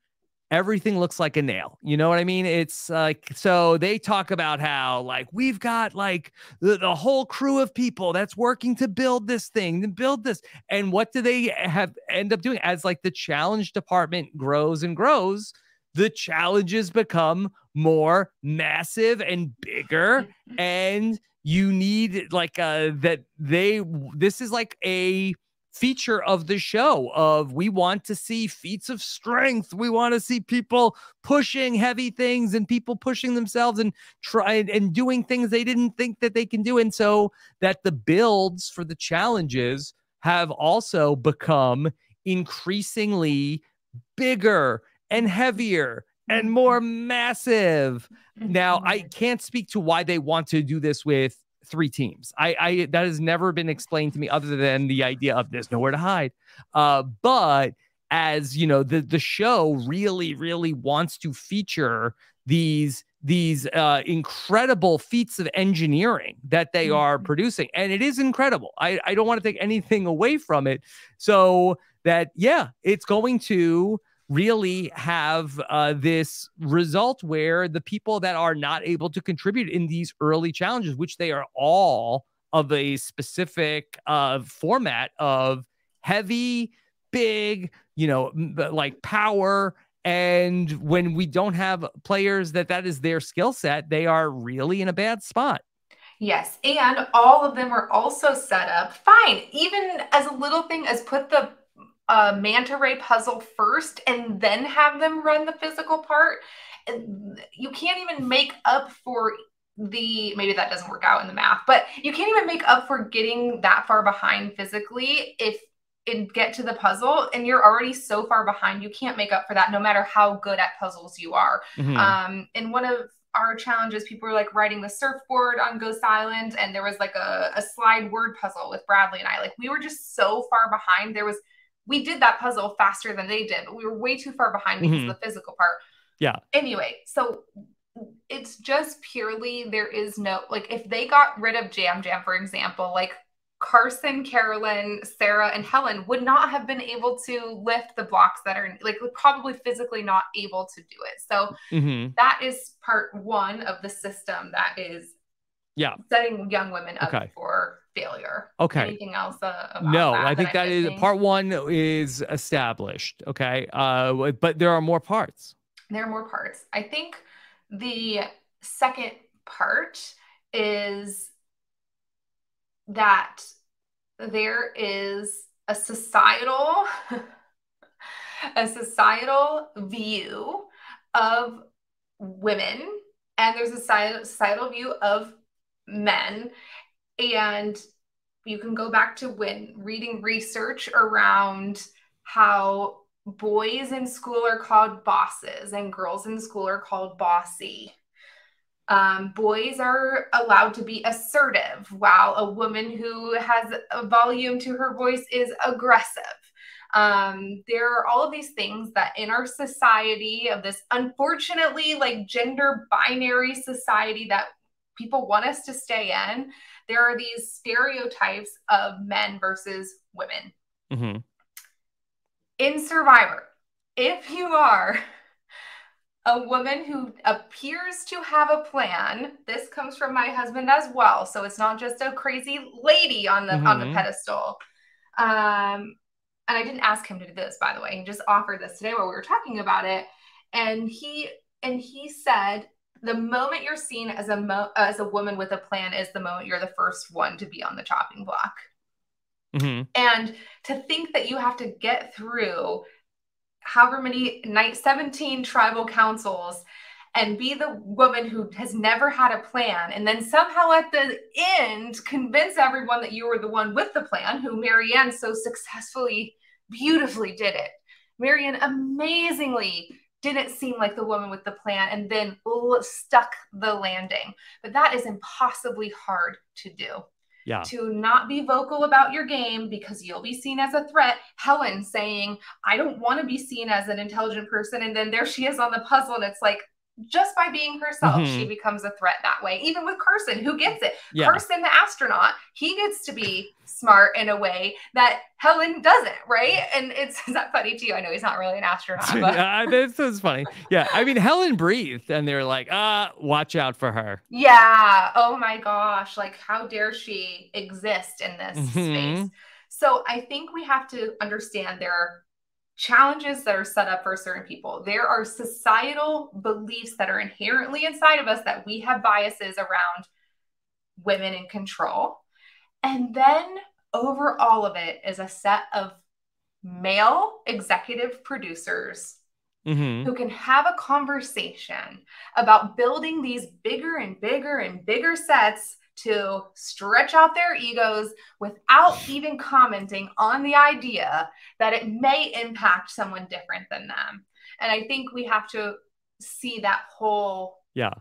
everything looks like a nail. You know what I mean? It's like so they talk about how like we've got like the, the whole crew of people that's working to build this thing and build this. And what do they have end up doing as like the challenge department grows and grows? The challenges become more massive and bigger and you need like uh that they this is like a feature of the show of we want to see feats of strength. We want to see people pushing heavy things and people pushing themselves and trying and doing things they didn't think that they can do. And so that the builds for the challenges have also become increasingly bigger and heavier and mm-hmm. more massive. Now i mm-hmm. can't speak to why they want to do this with three teams. I, I that has never been explained to me other than the idea of there's nowhere to hide. Uh, but as you know, the the show really, really wants to feature these these uh, incredible feats of engineering that they are mm-hmm. producing, and it is incredible. I I don't want to take anything away from it. So that yeah, it's going to really have uh, this result where the people that are not able to contribute in these early challenges, which they are all of a specific uh, format of heavy, big, you know, like power. And when we don't have players that that is their skill set, they are really in a bad spot. Yes. And all of them are also set up fine, even as a little thing as put the a manta ray puzzle first and then have them run the physical part. You can't even make up for the maybe that doesn't work out in the math, but you can't even make up for getting that far behind physically if and get to the puzzle and you're already so far behind you can't make up for that no matter how good at puzzles you are. Mm-hmm. um in one of our challenges people were like riding the surfboard on ghost island and there was like a, a slide word puzzle with bradley and i. Like we were just so far behind. There was we did that puzzle faster than they did but we were way too far behind because mm-hmm. of the physical part yeah anyway so it's just purely there is no like if they got rid of yam yam for example like Carson, Carolyn, Sarah, and Helen would not have been able to lift the blocks that are like probably physically not able to do it. So mm-hmm. that is part one of the system that is yeah setting young women up okay. for failure. Okay. Anything else? Uh, no, I think that, that is part one is established. Okay. Uh, but there are more parts. There are more parts. I think the second part is that there is a societal [laughs] a societal view of women and there's a societal view of men and you can go back to when reading research around how boys in school are called bosses and girls in school are called bossy um, boys are allowed to be assertive, while a woman who has a volume to her voice is aggressive. Um, there are all of these things that in our society of this unfortunately like gender binary society that people want us to stay in, there are these stereotypes of men versus women. Mm-hmm. In Survivor, if you are a woman who appears to have a plan. This comes from my husband as well, so it's not just a crazy lady on the mm-hmm. on the mm-hmm. pedestal. Um, and I didn't ask him to do this, by the way. He just offered this today while we were talking about it, and he and he said the moment you're seen as a mo- as a woman with a plan is the moment you're the first one to be on the chopping block. Mm-hmm. And to think that you have to get through however many night 17 tribal councils and be the woman who has never had a plan and then somehow at the end convince everyone that you were the one with the plan who maryanne so successfully beautifully did it maryanne amazingly didn't seem like the woman with the plan and then stuck the landing but that is impossibly hard to do yeah. to not be vocal about your game because you'll be seen as a threat. Helen saying, I don't want to be seen as an intelligent person. And then there she is on the puzzle, and it's like, just by being herself, mm-hmm. she becomes a threat that way. Even with Carson, who gets it? Yeah. Carson, the astronaut, he gets to be smart in a way that Helen doesn't, right? And it's is that funny to you? I know he's not really an astronaut. [laughs] But... yeah, this is funny. Yeah, I mean Helen breathed, and they're like, "Ah, watch out for her." Yeah. Oh my gosh! Like, how dare she exist in this mm-hmm. space? So I think we have to understand there are challenges that are set up for certain people. There are societal beliefs that are inherently inside of us that we have biases around women in control. And then over all of it is a set of male executive producers mm-hmm. who can have a conversation about building these bigger and bigger and bigger sets to stretch out their egos without even commenting on the idea that it may impact someone different than them. And I think we have to see that whole yeah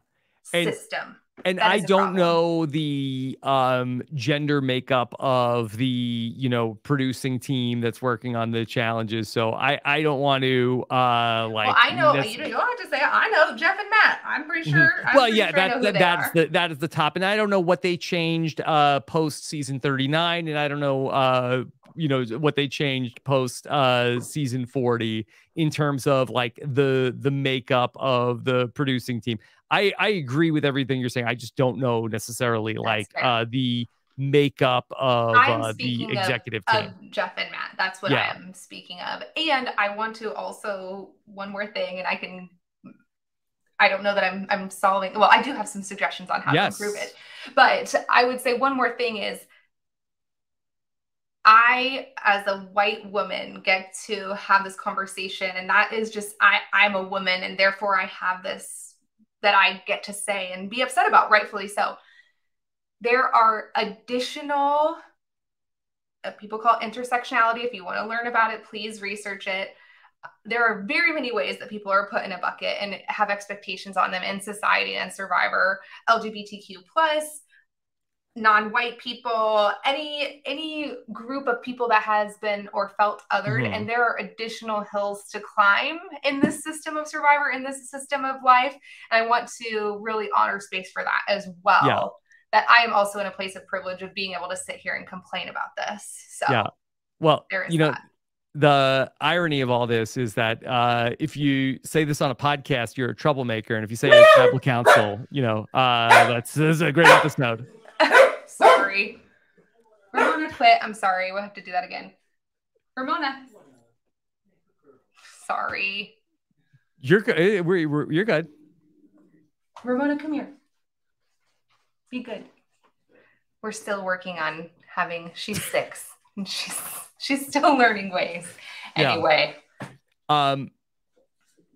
and, system. And I don't know the um, gender makeup of the you know producing team that's working on the challenges, so I I don't want to uh like. Well, I know you, don't have to say I know Jeff and Matt. I'm pretty mm-hmm. sure. I'm well, pretty yeah, sure that, that that's the that is the top, and I don't know what they changed uh post season 39, and I don't know uh you know what they changed post uh season 40 in terms of like the the makeup of the producing team I I agree with everything you're saying. I just don't know necessarily That's like fair. uh the makeup of uh, the executive of, team. Of Jeff and Matt. That's what yeah. I am speaking of. And I want to also one more thing, and I can. I don't know that I'm I'm solving. Well, I do have some suggestions on how yes. to improve it, but I would say one more thing is I I, as a white woman, get to have this conversation, and that is just I, I'm a woman, and therefore I have this that I get to say and be upset about, rightfully so. There are additional uh, people call intersectionality. If you want to learn about it, please research it. There are very many ways that people are put in a bucket and have expectations on them in society and survivor lgbtq plus non-white people any any group of people that has been or felt othered mm-hmm. and there are additional hills to climb in this system of survivor in this system of life and i want to really honor space for that as well yeah. that i am also in a place of privilege of being able to sit here and complain about this so yeah well you know that. the irony of all this is that uh, if you say this on a podcast you're a troublemaker and if you say it at [laughs] tribal council you know uh, that's, that's a great episode sorry. Ramona quit. I'm sorry. We'll have to do that again. Ramona. Sorry. You're good. Eh, we're, we're, you're good. Ramona, come here. Be good. We're still working on having. She's six, [laughs] and she's she's still learning ways. Anyway. Yeah. Um.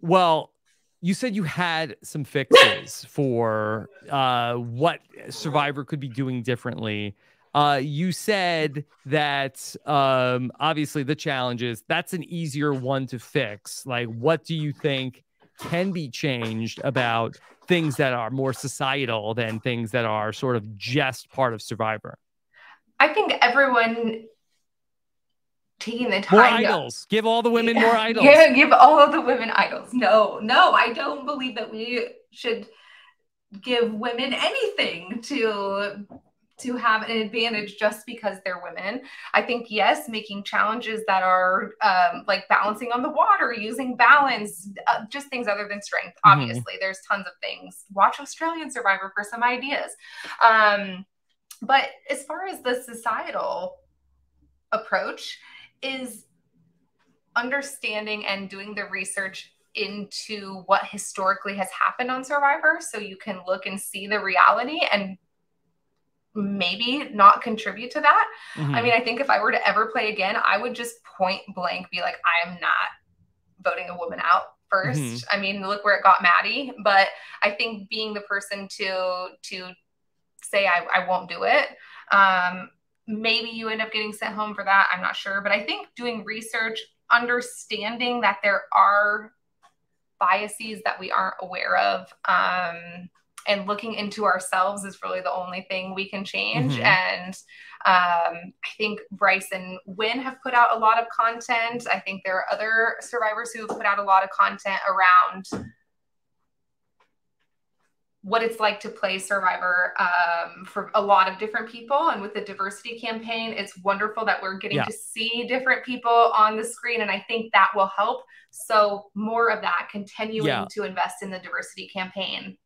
Well, you said you had some fixes for uh, what Survivor could be doing differently. Uh, you said that um, obviously the challenges that's an easier one to fix. Like, what do you think can be changed about things that are more societal than things that are sort of just part of Survivor? I think everyone taking the time. More idols. give all the women more [laughs] idols. Yeah, give all of the women idols. No, no, I don't believe that we should give women anything to to have an advantage just because they're women. I think yes, making challenges that are um, like balancing on the water, using balance, uh, just things other than strength. Mm-hmm. Obviously, there's tons of things. Watch Australian Survivor for some ideas. Um, but as far as the societal approach, is understanding and doing the research into what historically has happened on Survivor so you can look and see the reality and maybe not contribute to that. Mm-hmm. I mean, I think if I were to ever play again, I would just point blank be like, I am not voting a woman out 1st mm-hmm. I mean, look where it got Maddy. But I think being the person to to say I, I won't do it um, maybe you end up getting sent home for that. I'm not sure. But I think doing research, understanding that there are biases that we aren't aware of, um, and looking into ourselves is really the only thing we can change. Mm-hmm. And um, I think Bryce and Win have put out a lot of content. I think there are other survivors who have put out a lot of content around what it's like to play Survivor um, for a lot of different people. And with the diversity campaign, it's wonderful that we're getting yeah. to see different people on the screen. And I think that will help. So, more of that, continuing yeah. to invest in the diversity campaign.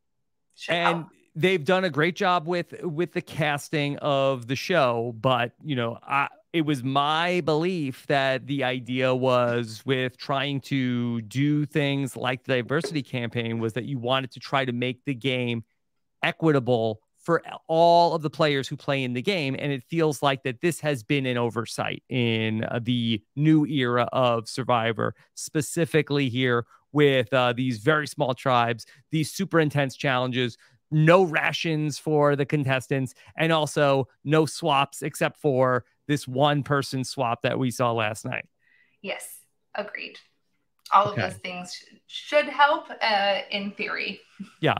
and help. they've done a great job with with the casting of the show. But, you know, I, it was my belief that the idea was with trying to do things like the diversity campaign was that you wanted to try to make the game equitable for all of the players who play in the game. And it feels like that this has been an oversight in uh, the new era of survivor specifically here with uh, these very small tribes these super intense challenges no rations for the contestants and also no swaps except for this one person swap that we saw last night. Yes, agreed. All okay. of those things should help uh, in theory. [laughs] Yeah.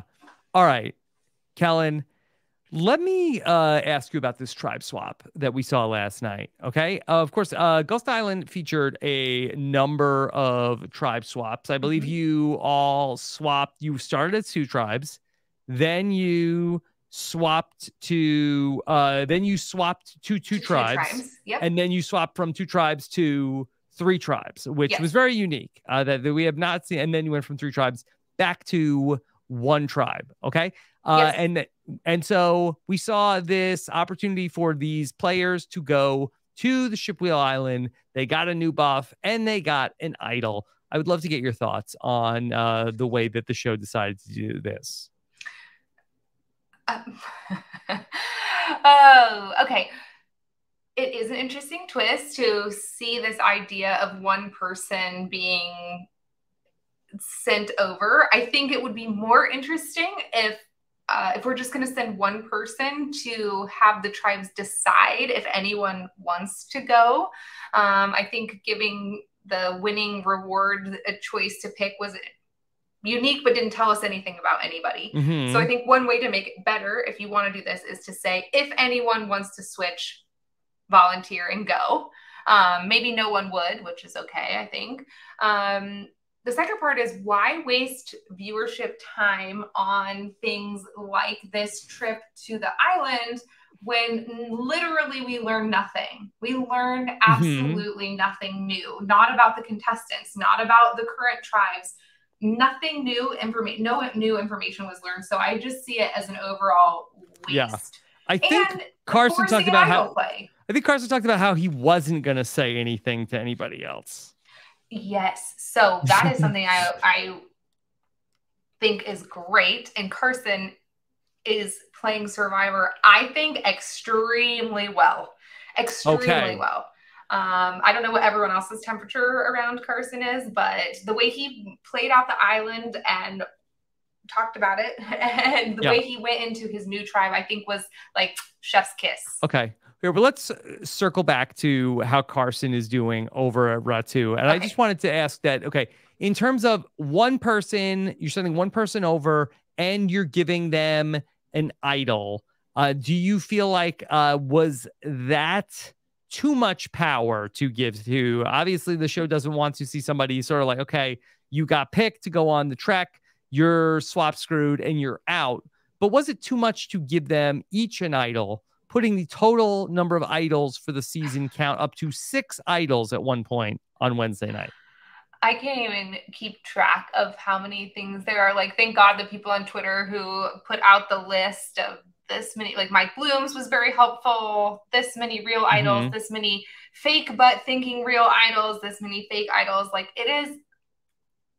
All right, Kellyn. Let me uh, ask you about this tribe swap that we saw last night. Okay. Uh, of course, uh, Ghost Island featured a number of tribe swaps. I believe mm-hmm. you all swapped, you started as two tribes, then you swapped to uh then you swapped to two, two tribes, tribes. Yep. and then you swapped from two tribes to three tribes which yes. was very unique uh that, that we have not seen and then you went from three tribes back to one tribe okay uh yes. and and so we saw this opportunity for these players to go to the shipwheel island they got a new buff and they got an idol i would love to get your thoughts on uh the way that the show decided to do this um, [laughs] oh, okay. it is an interesting twist to see this idea of one person being sent over. I think it would be more interesting if uh, if we're just going to send one person to have the tribes decide if anyone wants to go. Um, I think giving the winning reward a choice to pick was unique but didn't tell us anything about anybody. Mm-hmm. So I think one way to make it better if you want to do this is to say if anyone wants to switch volunteer and go. Um, maybe no one would, which is okay, I think. Um, the second part is why waste viewership time on things like this trip to the island when literally we learn nothing. We learned mm-hmm. absolutely mm-hmm. nothing new, not about the contestants, not about the current tribes. Nothing new information, no new information was learned. So I just see it as an overall waste. Yeah. I think and Carson talked about how play. I think Carson talked about how he wasn't going to say anything to anybody else. Yes. So that is something I [laughs] I think is great. And Carson is playing Survivor, I think, extremely well. Extremely okay. well. Um, I don't know what everyone else's temperature around Carson is, but the way he played out the island and talked about it [laughs] and the yeah. way he went into his new tribe, I think was like chef's kiss. Okay. Here, but let's uh, circle back to how Carson is doing over at Ratu. And okay. I just wanted to ask that, okay, in terms of one person, you're sending one person over and you're giving them an idol. Uh, do you feel like uh, was that too much power to give to? Obviously, the show doesn't want to see somebody sort of like, okay, you got picked to go on the trek, you're swap screwed, and you're out. But was it too much to give them each an idol? putting the total number of idols for the season [sighs] count up to six idols at one point on Wednesday night. I can't even keep track of how many things there are. Like, thank God the people on Twitter who put out the list of this many, like Mike Blooms was very helpful. This many real idols, mm-hmm. this many fake but thinking real idols, this many fake idols. Like, it is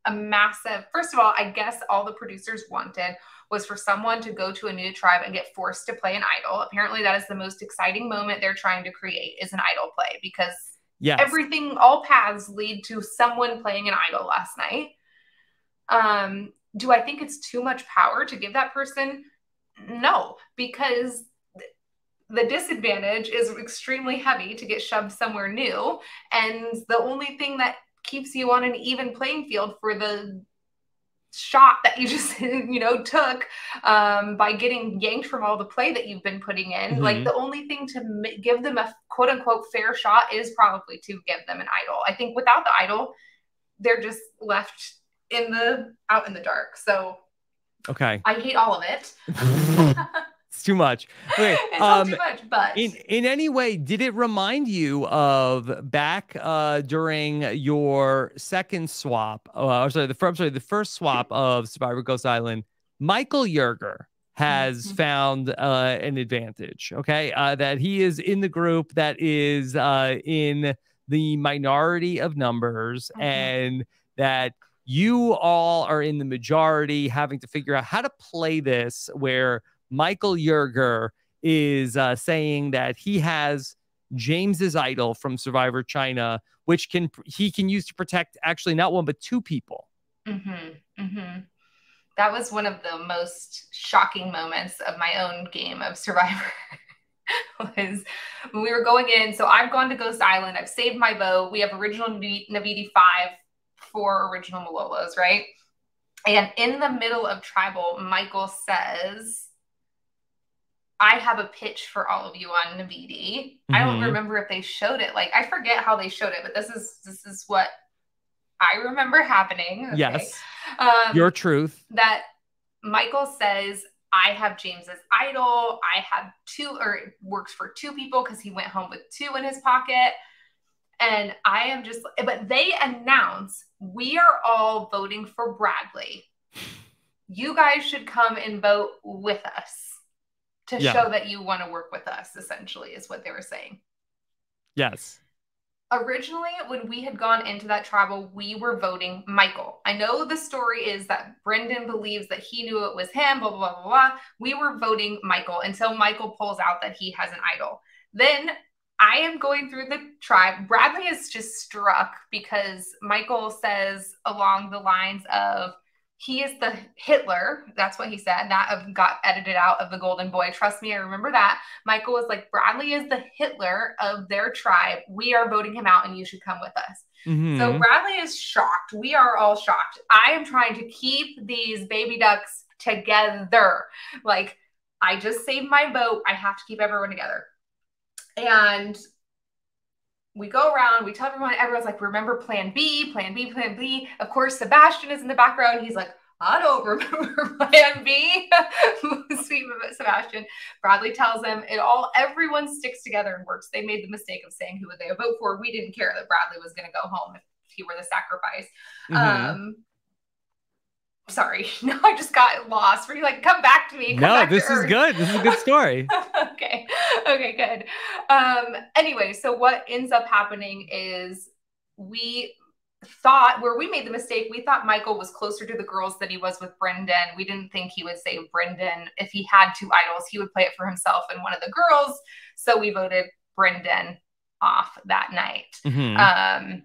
a massive, first of all, I guess all the producers wanted was for someone to go to a new tribe and get forced to play an idol. Apparently, that is the most exciting moment they're trying to create is an idol play because yes. everything, all paths lead to someone playing an idol last night. Um, do I think it's too much power to give that person? No, because the disadvantage is extremely heavy to get shoved somewhere new. And the only thing that keeps you on an even playing field for the shot that you [laughs] just you know took um, by getting yanked from all the play that you've been putting in mm-hmm. like the only thing to m- give them a quote unquote fair shot is probably to give them an idol i think without the idol they're just left in the out in the dark so okay i hate all of it [laughs] [laughs] it's too much. Okay. it's um, too much, but in in any way, did it remind you of back uh, during your second swap? Uh, sorry, the first sorry the first swap of Survivor Ghost Island. Michael Yerger has mm-hmm. found uh, an advantage. Okay, uh, that he is in the group that is uh, in the minority of numbers, mm-hmm. and that you all are in the majority, having to figure out how to play this where Michael Yerger is uh, saying that he has James's idol from Survivor China, which can he can use to protect actually not one but two people. Mm-hmm, mm-hmm. That was one of the most shocking moments of my own game of Survivor. [laughs] was when we were going in. So I've gone to Ghost Island. I've saved my bow. We have original Naviti five, four original Malolos, right? And in the middle of tribal, Michael says, I have a pitch for all of you on Naviti. Mm-hmm. I don't mm-hmm. remember if they showed it. Like I forget how they showed it, but this is this is what I remember happening. Okay. Yes. Um, Your truth. That Michael says, I have James's idol. I have two, or it works for two people because he went home with two in his pocket. And I am just, but they announce we are all voting for Bradley. You guys should come and vote with us to yeah. show that you want to work with us, essentially, is what they were saying. Yes. Originally, when we had gone into that travel, we were voting Michael. I know the story is that Brendan believes that he knew it was him, blah, blah, blah, blah, blah. We were voting Michael until Michael pulls out that he has an idol. Then I am going through the tribe. Bradley is just struck because Michael says along the lines of, he is the Hitler. That's what he said. That got edited out of the Golden Boy. Trust me, I remember that. Michael was like, Bradley is the Hitler of their tribe. We are voting him out and you should come with us. Mm-hmm. So Bradley is shocked. We are all shocked. I am trying to keep these baby ducks together. Like, I just saved my vote. I have to keep everyone together. And we go around, we tell everyone, everyone's like, remember plan B, plan B, plan B. Of course, Sebastian is in the background. He's like, I don't [laughs] remember plan B. [laughs] Sweet Sebastian. Bradley tells them it all, everyone sticks together and works. They made the mistake of saying who would they vote for. We didn't care that Bradley was going to go home if he were the sacrifice. Mm-hmm. Um, sorry. [laughs] No i just got lost. Were you like come back to me no this is good. This is a good story. [laughs] Okay. Okay good. Um anyway so what ends up happening is we thought where we made the mistake we thought michael was closer to the girls than he was with brendan. We didn't think he would save brendan. If he had two idols he would play it for himself and one of the girls. So we voted brendan off that night. Mm-hmm. um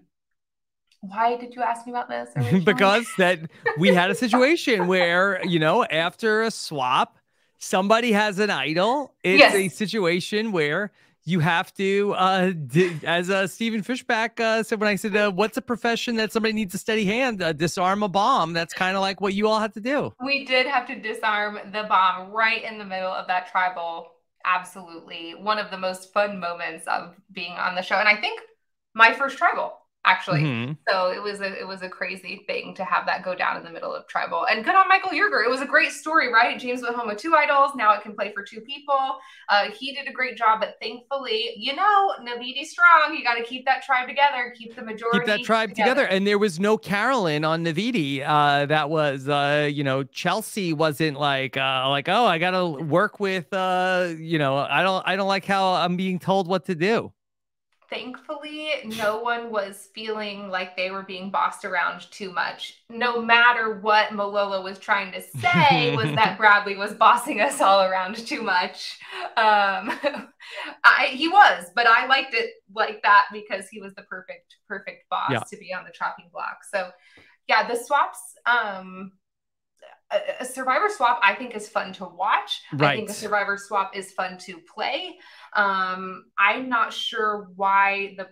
why did you ask me about this? [laughs] because that we had a situation where, you know, after a swap, somebody has an idol. It's yes. a situation where you have to, uh, as uh, Stephen Fishbach uh, said when I said, uh, "What's a profession that somebody needs a steady hand? Uh, disarm a bomb." That's kind of like what you all had to do. We did have to disarm the bomb right in the middle of that tribal. Absolutely, one of the most fun moments of being on the show, and I think my first tribal actually. Mm-hmm. So it was a it was a crazy thing to have that go down in the middle of tribal. And good on Michael Yerger. It was a great story, right? James went home with two idols. Now it can play for two people. Uh, he did a great job, but thankfully, you know, Naviti strong. You got to keep that tribe together, keep the majority. Keep that tribe together. together. And there was no Carolyn on Naviti. Uh, that was, uh, you know, Chelsea wasn't like, uh, like, oh, I got to work with, uh, you know, I don't, I don't like how I'm being told what to do thankfully no one was feeling like they were being bossed around too much. No matter what malolo was trying to say [laughs] was that bradley was bossing us all around too much. Um [laughs] I, he was but i liked it like that because he was the perfect perfect boss yeah. to be on the chopping block. So yeah the swaps um a, survivor swap i think is fun to watch. Right. i think a survivor swap is fun to play um i'm not sure why the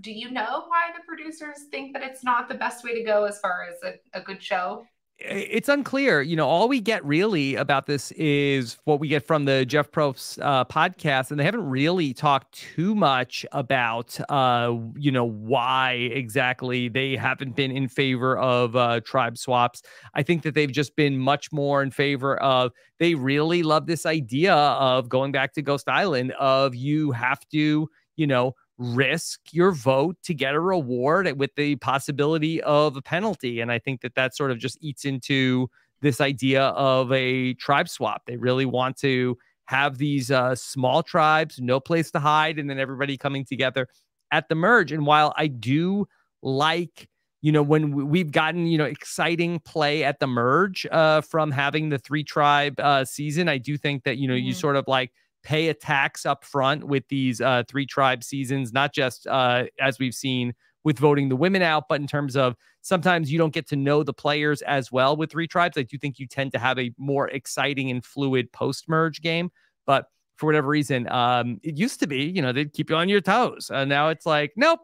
do you know why the producers think that it's not the best way to go as far as a, a good show it's unclear. You know, all we get really about this is what we get from the Jeff Probst uh, podcast, and they haven't really talked too much about, uh, you know, why exactly they haven't been in favor of uh, tribe swaps. I think that they've just been much more in favor of. They really love this idea of going back to Ghost Island. Of you have to, you know, risk your vote to get a reward with the possibility of a penalty. And I think that that sort of just eats into this idea of a tribe swap. They really want to have these uh, small tribes, no place to hide, and then everybody coming together at the merge. And while I do like, you know, when we've gotten, you know, exciting play at the merge uh, from having the three tribe uh, season, I do think that, you know, mm-hmm. you sort of like, pay a tax up front with these uh, three tribe seasons, not just uh, as we've seen with voting the women out, but in terms of sometimes you don't get to know the players as well with three tribes. I do think you tend to have a more exciting and fluid post merge game. But for whatever reason, um, it used to be, you know, they'd keep you on your toes. And now it's like, nope,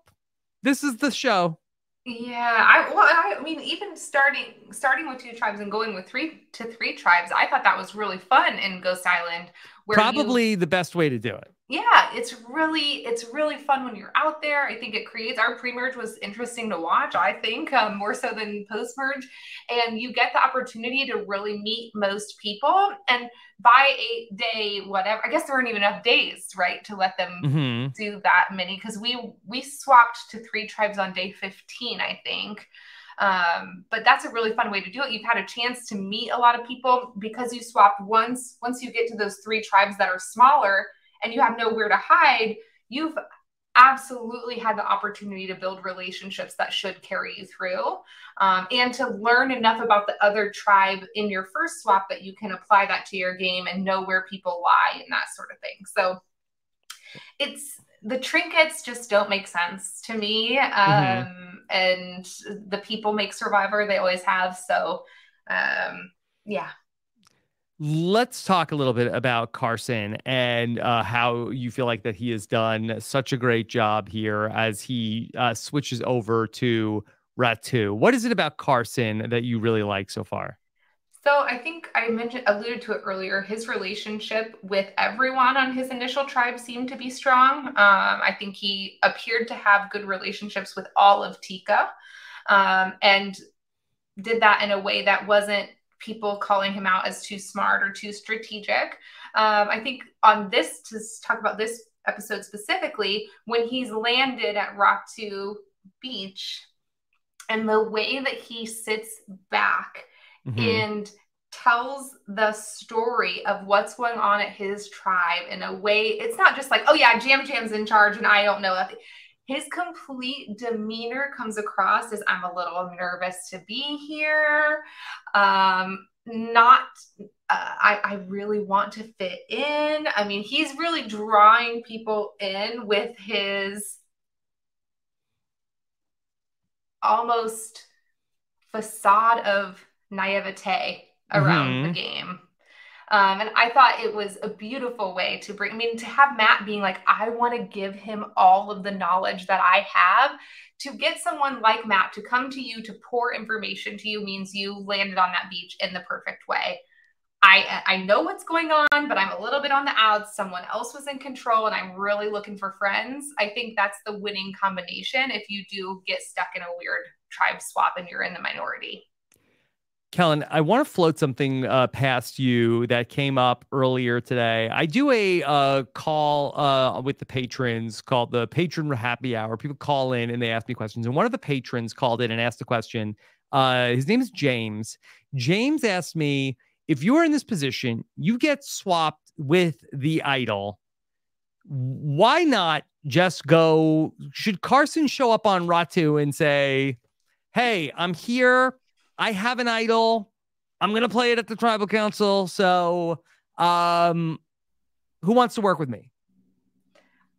this is the show. Yeah, I well, I mean, even starting starting with two tribes and going with three to three tribes, I thought that was really fun in Ghost Island. Probably you, the best way to do it. Yeah, it's really it's really fun when you're out there. I think it creates our pre-merge was interesting to watch. I think um, more so than post-merge, and you get the opportunity to really meet most people. And by eight day whatever, I guess there weren't even enough days, right, to let them mm-hmm. do that many because we we swapped to three tribes on day fifteen, I think. Um, but that's a really fun way to do it. You've had a chance to meet a lot of people because you swapped once. Once you get to those three tribes that are smaller and you have nowhere to hide, you've absolutely had the opportunity to build relationships that should carry you through um, and to learn enough about the other tribe in your first swap that you can apply that to your game and know where people lie and that sort of thing. So it's the trinkets just don't make sense to me. Mm-hmm. And the people make Survivor, they always have. So, um, yeah. Let's talk a little bit about Carson and uh, how you feel like that he has done such a great job here as he uh, switches over to Ratu. What is it about Carson that you really like so far? So I think I mentioned alluded to it earlier. His relationship with everyone on his initial tribe seemed to be strong. Um, I think he appeared to have good relationships with all of Tika, um, and did that in a way that wasn't people calling him out as too smart or too strategic. Um, I think on this to talk about this episode specifically, when he's landed at Rock Two Beach, and the way that he sits back mm-hmm. and tells the story of what's going on at his tribe in a way it's not just like oh yeah Yam Yam's in charge and i don't know his complete demeanor comes across as i'm a little nervous to be here um not uh, I, I really want to fit in i mean he's really drawing people in with his almost facade of naivete around mm-hmm. the game. Um, and I thought it was a beautiful way to bring, I mean, to have Matt being like, I want to give him all of the knowledge that I have. To get someone like Matt to come to you to pour information to you means you landed on that beach in the perfect way. I I know what's going on, but I'm a little bit on the outs. Someone else was in control, and I'm really looking for friends. I think that's the winning combination if you do get stuck in a weird tribe swap and you're in the minority. Kellyn, I want to float something uh, past you that came up earlier today. I do a uh, call uh, with the patrons called the Patron Happy Hour. People call in and they ask me questions. And one of the patrons called in and asked a question. Uh, his name is James. James asked me if you are in this position, you get swapped with the idol. Why not just go? Should Carson show up on Ratu and say, Hey, I'm here I have an idol. I'm gonna play it at the tribal council. So, um, who wants to work with me?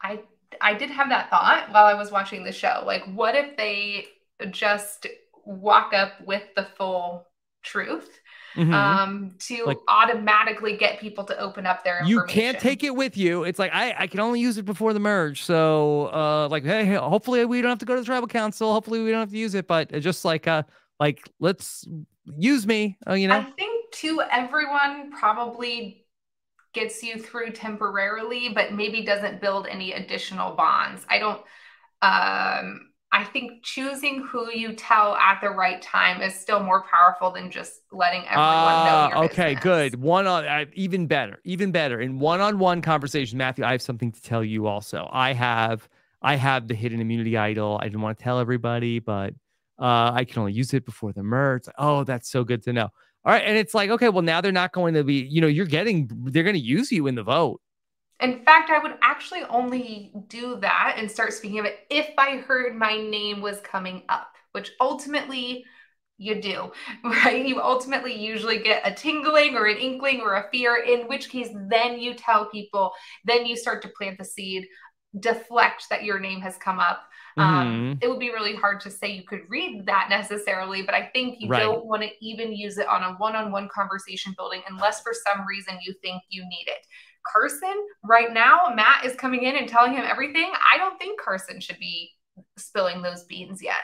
I I did have that thought while I was watching the show. Like, what if they just walk up with the full truth? Mm-hmm. um, to like, automatically get people to open up their You can't take it with you. It's like I, I can only use it before the merge. So uh like hey, hey, hopefully we don't have to go to the tribal council. Hopefully we don't have to use it, but just like uh like, let's use me. Uh, you know. I think to everyone probably gets you through temporarily, but maybe doesn't build any additional bonds. I don't. Um, I think choosing who you tell at the right time is still more powerful than just letting everyone uh, know. okay, business. good. One on uh, even better, even better in one-on-one conversation. Matthew, I have something to tell you. Also, I have I have the hidden immunity idol. I didn't want to tell everybody, but uh, I can only use it before the merge. Oh, that's so good to know. All right. And it's like, okay, well, now they're not going to be, you know, you're getting, they're going to use you in the vote. In fact, I would actually only do that and start speaking of it if I heard my name was coming up, which ultimately you do, [laughs] right? You ultimately usually get a tingling or an inkling or a fear, in which case, then you tell people, then you start to plant the seed, deflect that your name has come up. Um, mm-hmm. it would be really hard to say you could read that necessarily, but I think you right. don't want to even use it on a one on one conversation building unless for some reason you think you need it. Carson, right now, Matt is coming in and telling him everything. I don't think Carson should be spilling those beans yet.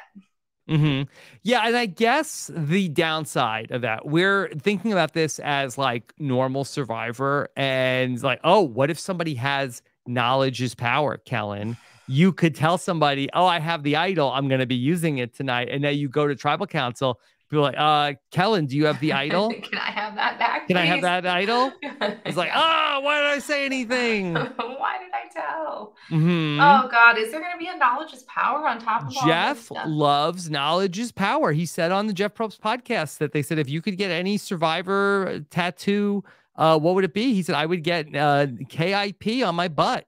Mm-hmm. Yeah, and I guess the downside of that, we're thinking about this as like normal survivor, and like, oh, what if somebody has knowledge is power, Kellyn? You could tell somebody, "Oh, I have the idol. I'm going to be using it tonight," and then you go to tribal council. People like, uh, Kellyn, do you have the [laughs] idol? Can I have that back? Can please? I have that idol? It's like, oh, [laughs] why did I say anything? [laughs] why did I tell? Mm-hmm. Oh God, is there going to be a knowledge is power on top of Jeff loves knowledge is power. He said on the Jeff Probst podcast that they said if you could get any survivor tattoo, uh, what would it be? He said I would get uh, KIP on my butt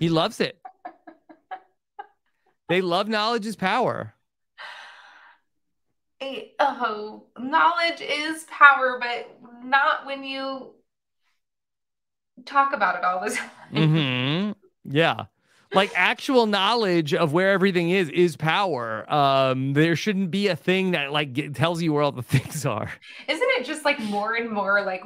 he loves it. they love knowledge is power. Hey, oh, knowledge is power, but not when you talk about it all the [laughs] time. Mm-hmm. Yeah. Like actual knowledge of where everything is is power. Um, there shouldn't be a thing that like tells you where all the [laughs] things are. Isn't it just like more and more like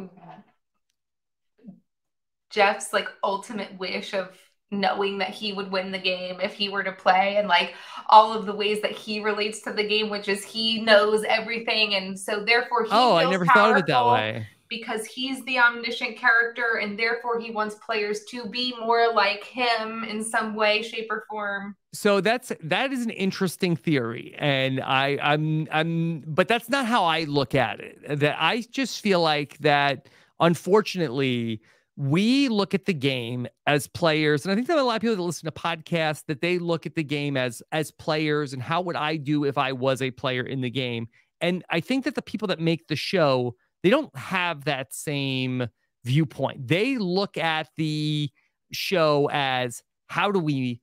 Jeff's like ultimate wish of knowing that he would win the game if he were to play and like all of the ways that he relates to the game which is he knows everything. And so therefore he oh i never thought of it that way. because he's the omniscient character and therefore he wants players to be more like him in some way shape or form. So that's that is an interesting theory and i i'm i'm but that's not how i look at it. That i just feel like that unfortunately we look at the game as players and i think that a lot of people that listen to podcasts that they look at the game as as players and how would i do if i was a player in the game. And i think that the people that make the show they don't have that same viewpoint. They look at the show as how do we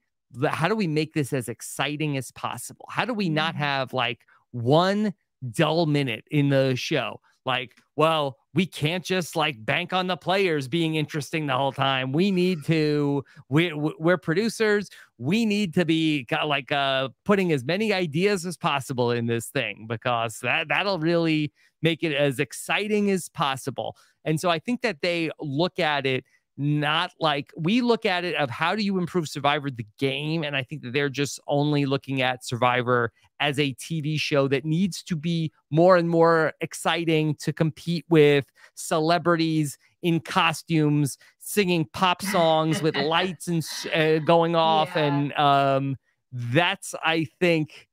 how do we make this as exciting as possible? How do we not mm-hmm. have like one dull minute in the show? Like well we can't just like bank on the players being interesting the whole time. We need [sighs] to we we're producers. We need to be like uh putting as many ideas as possible in this thing because that that'll really make it as exciting as possible. And so I think that they look at it not like we look at it of how do you improve survivor the game and i think that they're just only looking at survivor as a tv show that needs to be more and more exciting to compete with celebrities in costumes singing pop songs with [laughs] lights and uh, going off yeah. and um that's i think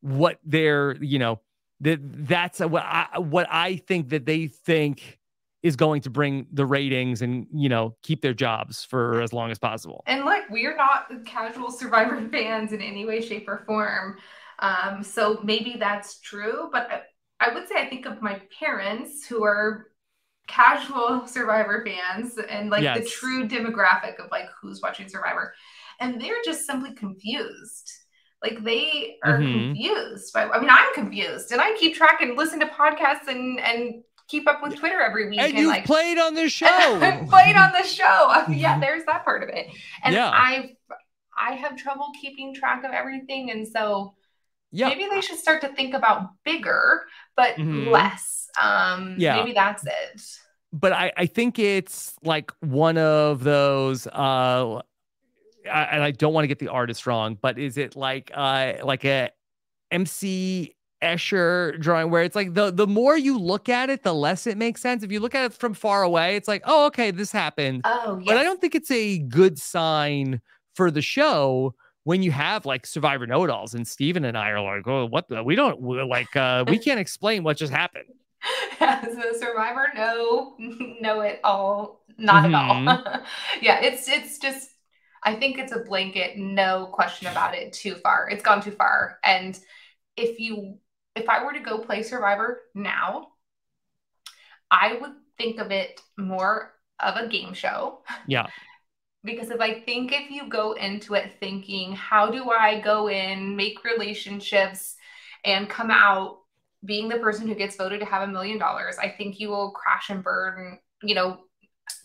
what they're you know that that's what I, what i think that they think is going to bring the ratings and you know keep their jobs for as long as possible. And look, we are not casual Survivor [laughs] fans in any way, shape, or form. Um, so maybe that's true, but I, would say I think of my parents who are casual Survivor fans and like yes. the true demographic of like who's watching Survivor, and they're just simply confused. Like they are mm-hmm. confused. By, I mean, I'm confused, and I keep track and listen to podcasts and and keep up with Twitter every week. And, and you like, played on the [laughs] show. I played on the show. [laughs] yeah, there's that part of it. And yeah. I've I have trouble keeping track of everything. And so yeah. maybe they should start to think about bigger, but mm-hmm. less. Um yeah. maybe that's it. But I, I think it's like one of those uh I, and I don't want to get the artist wrong, but is it like uh like a MC Escher drawing where it's like the the more you look at it, the less it makes sense. If you look at it from far away, it's like, oh, okay, this happened. Oh, yes. But I don't think it's a good sign for the show when you have like survivor know-it-alls and Steven and I are like, oh, what the, we don't like uh we [laughs] can't explain what just happened. [laughs] As a survivor, no, know it all, not mm-hmm. at all. [laughs] yeah, it's it's just I think it's a blanket, no question about it, too far. It's gone too far. And if you if I were to go play Survivor now, I would think of it more of a game show. Yeah. [laughs] because if I think if you go into it thinking, how do I go in, make relationships, and come out being the person who gets voted to have a million dollars, I think you will crash and burn, you know,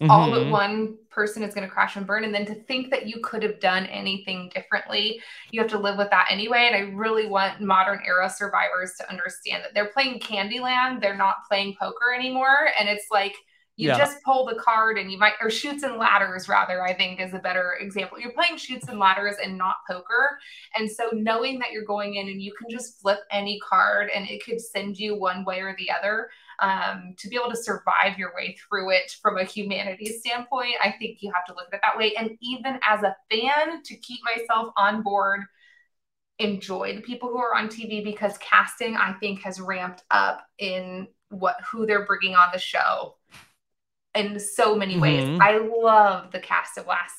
mm-hmm. all but one person is going to crash and burn. And then to think that you could have done anything differently, you have to live with that anyway. And I really want modern era survivors to understand that they're playing Candyland, they're not playing poker anymore. And it's like, you yeah. just pull the card and you might or Chutes and Ladders rather i think is a better example you're playing Chutes and Ladders and not poker and so knowing that you're going in and you can just flip any card and it could send you one way or the other um, to be able to survive your way through it from a humanity standpoint i think you have to look at it that way and even as a fan to keep myself on board enjoy the people who are on tv because casting i think has ramped up in what who they're bringing on the show in so many ways. Mm-hmm. I love the cast of last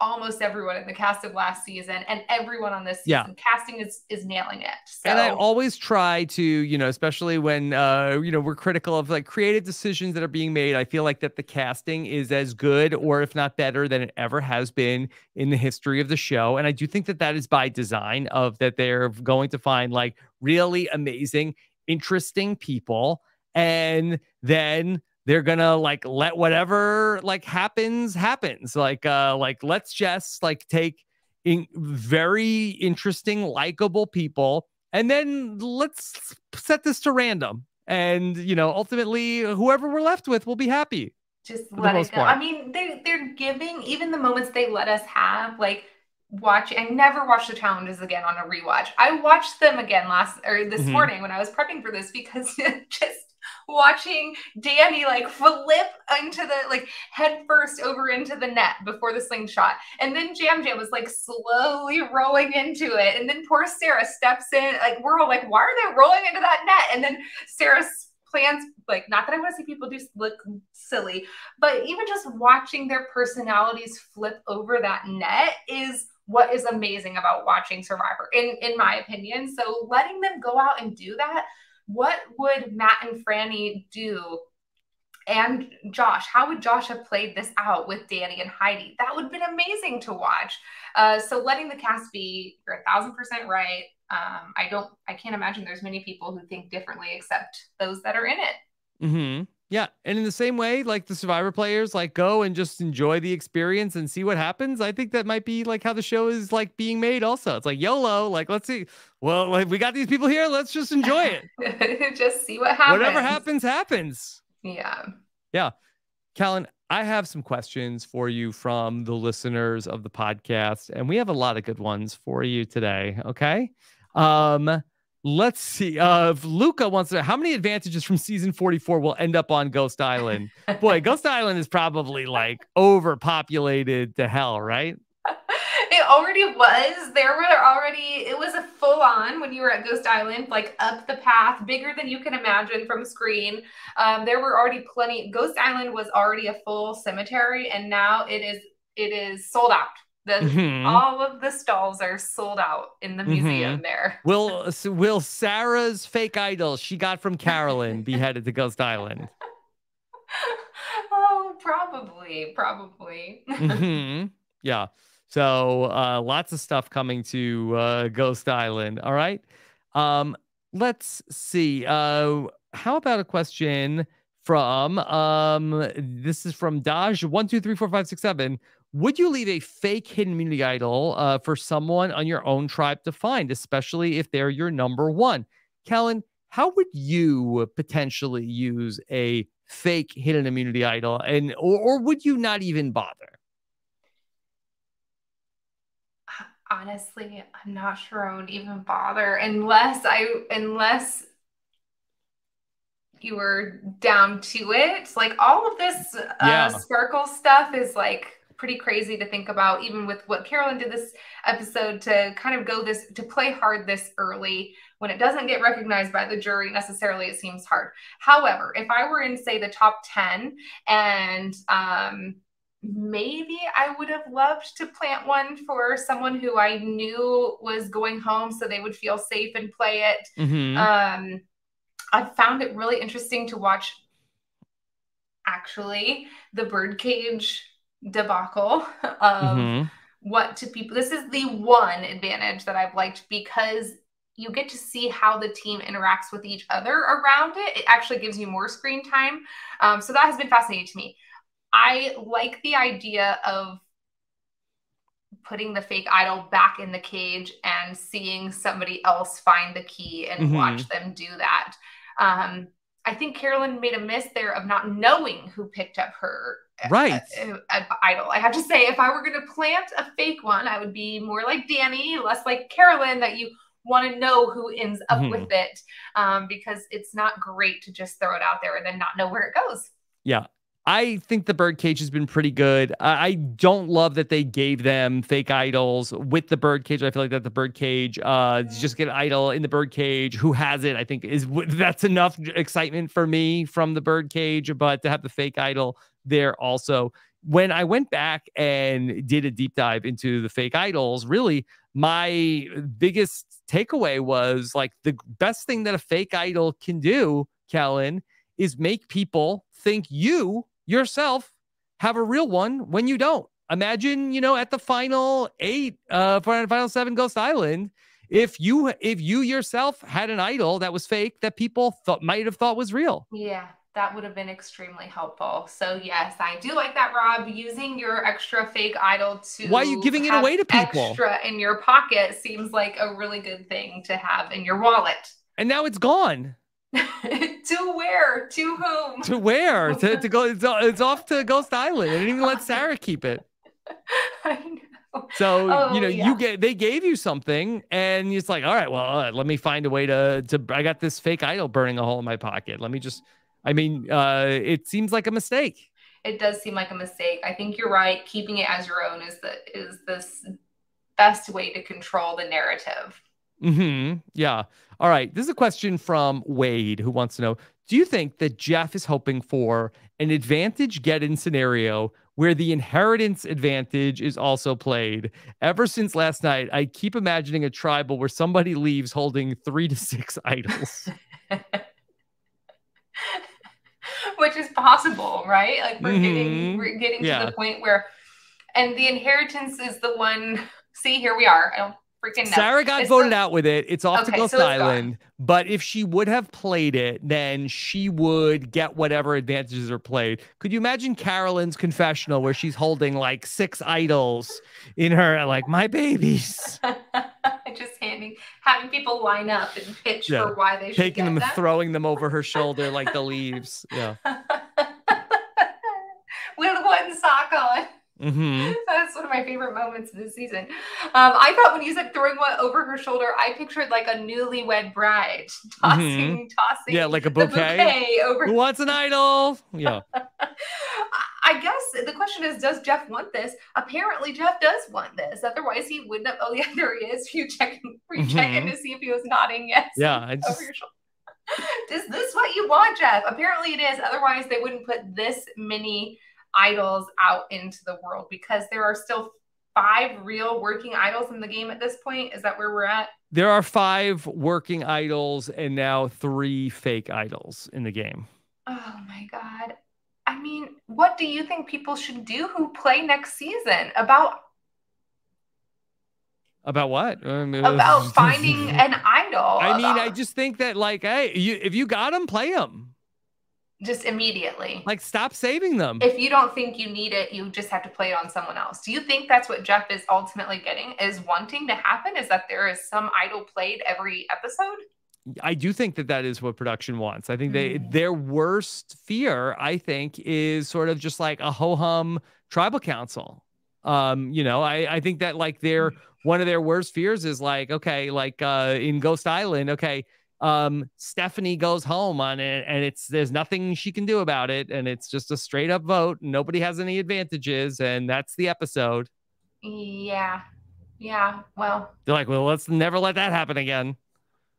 almost everyone in the cast of last season and everyone on this season. Yeah. Casting is is nailing it. So. And I always try to, you know, especially when uh, you know, we're critical of like creative decisions that are being made. I feel like that the casting is as good or if not better than it ever has been in the history of the show. And I do think that that is by design of that they're going to find like really amazing, interesting people and then they're gonna like let whatever like happens happens like uh like let's just like take in very interesting likable people and then let's set this to random and you know ultimately whoever we're left with will be happy just let it go part. i mean they, they're giving even the moments they let us have like watch I never watch the challenges again on a rewatch. I watched them again last or this mm-hmm. morning when I was prepping for this because [laughs] just watching Danny like flip into the like head first over into the net before the slingshot. And then Yam Yam was like slowly rolling into it. And then poor Sarah steps in. Like we're all like, why are they rolling into that net? And then Sarah plans like not that I want to see people do look silly, but even just watching their personalities flip over that net is what is amazing about watching Survivor, in in my opinion. So letting them go out and do that what would Matt and Frannie do? And Josh, how would Josh have played this out with Danny and Heidi? That would have been amazing to watch. Uh, so letting the cast be, you're a thousand percent right. Um, I don't, I can't imagine there's many people who think differently except those that are in it. Hmm. Yeah, and in the same way, like the Survivor players, like go and just enjoy the experience and see what happens. I think that might be like how the show is like being made. Also, it's like YOLO. Like let's see. Well, like we got these people here. Let's just enjoy it. [laughs] just see what happens. Whatever happens, happens. Yeah. Yeah, Kellyn, I have some questions for you from the listeners of the podcast, and we have a lot of good ones for you today. Okay. Um, Let's see. Uh, Luca wants to know how many advantages from season 44 will end up on Ghost Island. Boy, [laughs] Ghost Island is probably like overpopulated to hell, right? [laughs] It already was. There were already, it was a full on when you were at Ghost Island, like up the path, bigger than you can imagine from screen. Um, there were already plenty. Ghost Island was already a full cemetery, and now it is it is sold out. The, mm-hmm. All of the stalls are sold out in the museum mm-hmm. there. Will Will Sarah's fake idol she got from Carolyn be [laughs] headed to Ghost Island? [laughs] oh, probably, probably. mm-hmm. [laughs] Yeah. So uh, lots of stuff coming to uh, Ghost Island. All right. Um, let's see. Uh, how about a question from um, this is from Daj one two three four five six seven. Would you leave a fake hidden immunity idol uh, for someone on your own tribe to find, especially if they're your number one? Kellyn, how would you potentially use a fake hidden immunity idol, and or, or would you not even bother? Honestly, I'm not sure I would even bother unless I unless you were down to it. Like all of this uh, yeah. sparkle stuff is like pretty crazy to think about, even with what Carolyn did this episode to kind of go this to play hard this early when it doesn't get recognized by the jury necessarily it seems hard however if i were in say the top 10 and um, maybe i would have loved to plant one for someone who i knew was going home so they would feel safe and play it mm-hmm. um, i found it really interesting to watch actually the birdcage debacle [laughs] of mm-hmm. what to people. This is the one advantage that I've liked because you get to see how the team interacts with each other around it. It actually gives you more screen time. Um, so that has been fascinating to me. I like the idea of putting the fake idol back in the cage and seeing somebody else find the key and mm-hmm. watch them do that. Um, I think Carolyn made a miss there of not knowing who picked up her right idol. I have to say, if I were going to plant a fake one, I would be more like Danny, less like Carolyn, that you want to know who ends up mm-hmm. with it um, because it's not great to just throw it out there and then not know where it goes. Yeah. I think the birdcage has been pretty good. I don't love that they gave them fake idols with the birdcage. I feel like that the birdcage, uh, just get an idol in the birdcage. Who has it? I think is that's enough excitement for me from the birdcage. But to have the fake idol there also, when I went back and did a deep dive into the fake idols, really my biggest takeaway was like the best thing that a fake idol can do, Kellyn, is make people think you yourself have a real one when you don't. Imagine, you know, at the final eight, uh, final seven Ghost Island, if you if you yourself had an idol that was fake that people thought might have thought was real. Yeah. That would have been extremely helpful. So yes, I do like that, Rob. Using your extra fake idol to why are you giving it away to people? Extra in your pocket seems like a really good thing to have in your wallet. And now it's gone. [laughs] to where? To whom? To where? to, to go? It's, it's off to Ghost Island. I didn't even let Sarah keep it. [laughs] I know. So Oh, you know, yeah. you get they gave you something, and it's like, all right, well, uh, let me find a way to to. I got this fake idol burning a hole in my pocket. Let me just. I mean, uh, it seems like a mistake. It does seem like a mistake. I think you're right. Keeping it as your own is the is the best way to control the narrative. Hmm. Yeah. All right. This is a question from Wade who wants to know: Do you think that Jeff is hoping for an Advantageddon scenario where the inheritance advantage is also played? Ever since last night, I keep imagining a tribal where somebody leaves holding three to six idols. [laughs] [laughs] Which is possible, right? Like we're Mhm. getting we're getting to the point where and the inheritance is the one see here we are. I don't freaking know. Sarah got It's voted the- out with it. It's off to Okay, Ghost so. Island. But if she would have played it, then she would get whatever advantages are played. Could you imagine Carolyn's confessional where she's holding like six idols in her, like my babies, [laughs] just handing having people line up and pitch Yeah. for why they should taking them. throwing them over her [laughs] shoulder like the leaves. Yeah. [laughs] With one sock on. Hmm [laughs] That's one of my favorite moments of this season. Um, I thought when you said throwing one over her shoulder, I pictured like a newlywed bride tossing, tossing Mm-hmm. Yeah, like a bouquet. bouquet over. Who wants an idol? Yeah. [laughs] I guess the question is, does Jeff want this? Apparently, Jeff does want this. Otherwise, he wouldn't have. Oh, [laughs] yeah, there he is. You check, you check in to see if he was nodding yes. Mm-hmm. Yeah. I over just, your shoulder. Is this what you want, Jeff? Apparently it is. Otherwise, they wouldn't put this many idols out into the world because there are still five real working idols in the game at this point. Is that where we're at? there are five working idols and now three fake idols in the game. Oh my God. I mean, what do you think people should do who play next season about About what? Um, about [laughs] finding an idol? I mean, I just think that like, hey, you, if you got them, play them. Just immediately. Like, stop saving them. if you don't think you need it, you just have to play it on someone else. Do you think that's what Jeff is ultimately getting is wanting to happen? Is that there is some idol played every episode? I do think that that is what production wants. I think they Mm. their worst fear, I think, is sort of just like a ho hum tribal council. Um, you know, I I think that like their one of their worst fears is like, okay, like uh in Ghost Island, okay, um Stephanie goes home on it and it's there's nothing she can do about it and it's just a straight up vote. Nobody has any advantages and that's the episode. Yeah. Yeah. Well, They're like, well, let's never let that happen again.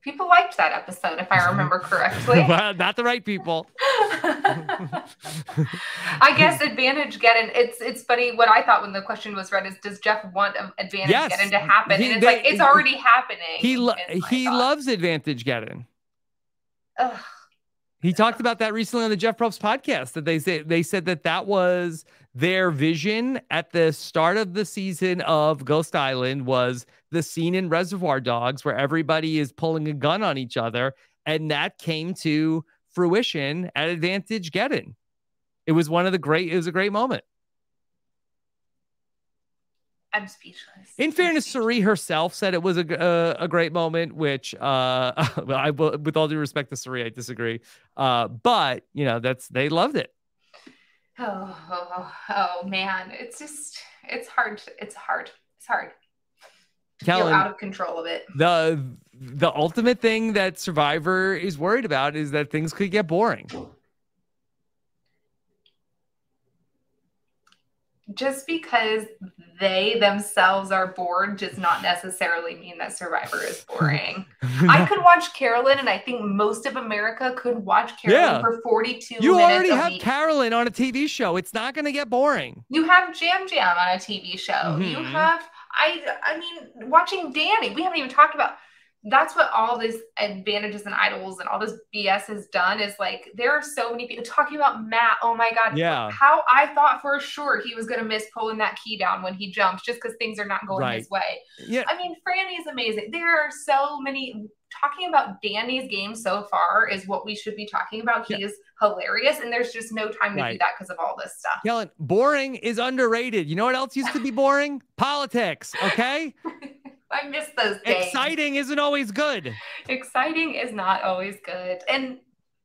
People liked that episode, if I [laughs] remember correctly. [laughs] Well, Not the right people. [laughs] I guess Advantageddon. It's it's funny. What I thought when the question was read is, does Jeff want advantage Yes. get in to happen? He- and it's they- like it's already happening. He lo- he thought. loves Advantageddon. Ugh. He talked about that recently on the Jeff Probst podcast. That they say they said that that was their vision at the start of the season of Ghost Island was the scene in Reservoir Dogs where everybody is pulling a gun on each other, and that came to fruition at Advantageddon. It was one of the great. It was a great moment. I'm speechless. In fairness. Suri herself said it was a uh, a great moment, which uh, [laughs] well, I will, with all due respect to Suri, I disagree. Uh, but you know, that's they loved it. Oh, oh, oh, man, it's just it's hard. It's hard. It's hard to feel out of control of it. the the ultimate thing that Survivor is worried about is that things could get boring. Just because they themselves are bored does not necessarily mean that Survivor is [laughs] boring. I could watch Carolyn, and I think most of America could watch Carolyn Yeah. for 42 you already have week. Carolyn on a TV show. It's not going to get boring. you have Yam Yam on a TV show. You Mhm. have I I mean watching Danny. We haven't even talked about that's what all this advantages and idols and all this BS has done is like there are so many people talking about Matt. Oh my god, yeah. How I thought for sure he was gonna miss pulling that key down when he jumps just because things are not going right. his way. Yeah. I mean, Frannie is amazing. There are so many talking about Danny's game so far is what we should be talking about. He yeah. is hilarious, and there's just no time to right. do that because of all this stuff. Kellyn, boring is underrated. You know what else used to be boring? [laughs] Politics. Okay. [laughs] I miss those days. Exciting isn't always good. Exciting is not always good. And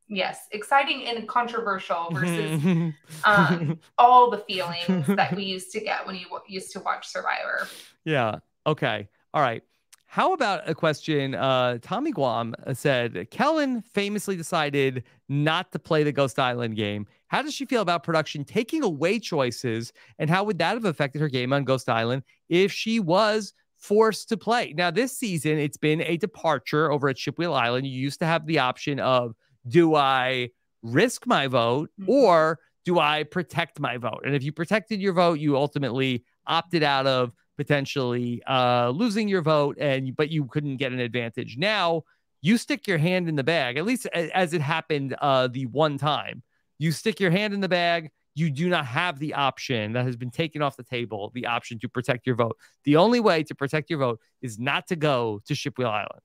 yes, exciting and controversial versus [laughs] um, all the feelings that we used to get when you used to watch Survivor. Yeah. Okay. All right. How about a question? Uh, Tommy Guam said Kellyn famously decided not to play the Ghost Island game. How does she feel about production taking away choices, and how would that have affected her game on Ghost Island if she was forced to play. Now, this season, it's been a departure over at Shipwheel Island. You used to have the option of do I risk my vote mm-hmm. or do I protect my vote? And if you protected your vote, you ultimately opted out of potentially uh, losing your vote, and but you couldn't get an advantage. Now you stick your hand in the bag, at least as it happened uh, the one time. You stick your hand in the bag you do not have the option that has been taken off the table, the option to protect your vote. The only way to protect your vote is not to go to Shipwheel Island.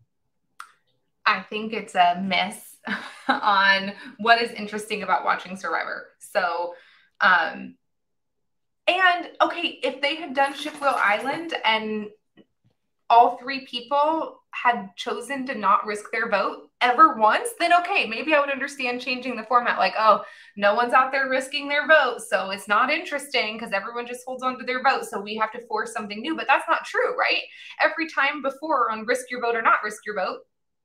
I think it's a miss [laughs] on what is interesting about watching Survivor. So, um, and okay, if they had done Shipwheel Island and all three people had chosen to not risk their vote ever once, then okay, maybe I would understand changing the format. Like, oh, no one's out there risking their vote. So it's not interesting because everyone just holds on to their vote. So we have to force something new. But that's not true, right? Every time before on risk your vote or not risk your vote,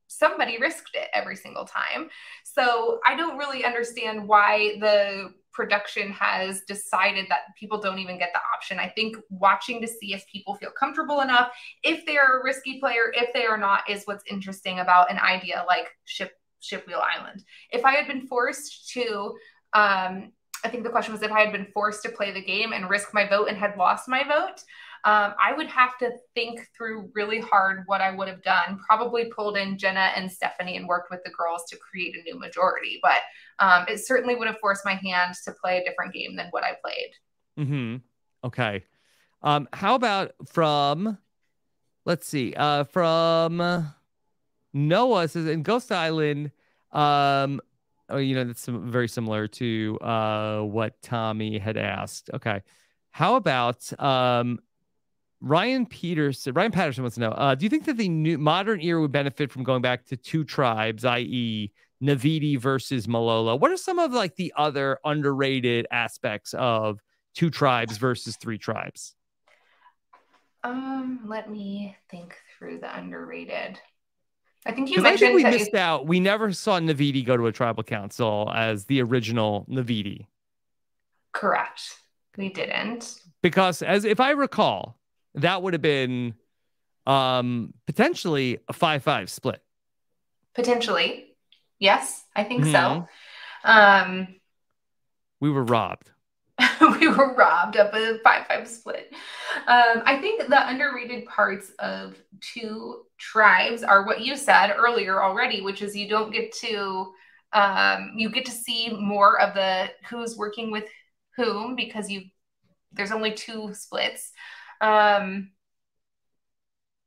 somebody risked it every single time. So I don't really understand why the production has decided that people don't even get the option. I think watching to see if people feel comfortable enough, if they're a risky player, if they are not, is what's interesting about an idea like ship Shipwheel Island. If I had been forced to um, I think the question was if I had been forced to play the game and risk my vote and had lost my vote, um, I would have to think through really hard what I would have done. Probably pulled in Jenna and Stephanie and worked with the girls to create a new majority. But um, it certainly would have forced my hand to play a different game than what I played. Hmm. Okay. Um, how about from? Let's see. Uh, from Noah says in Ghost Island. Um, oh, you know that's very similar to uh what Tommy had asked. Okay. How about um Ryan Peterson, Ryan Patterson wants to know: uh, Do you think that the new modern era would benefit from going back to two tribes, i.e., Naviti versus Malolo? What are some of like the other underrated aspects of two tribes versus three tribes? Um, let me think through the underrated. I think you mentioned I think we missed you... out. We never saw Naviti go to a tribal council as the original Naviti. Correct. We didn't. Because as if I recall, that would have been um, potentially a 5 5 split. Potentially. Yes, I think mm-hmm. so. Um, we were robbed. [laughs] we were robbed of a 5 5 split. Um, I think the underrated parts of two tribes are what you said earlier already, which is you don't get to. Um, you get to see more of the who's working with whom because you there's only two splits um,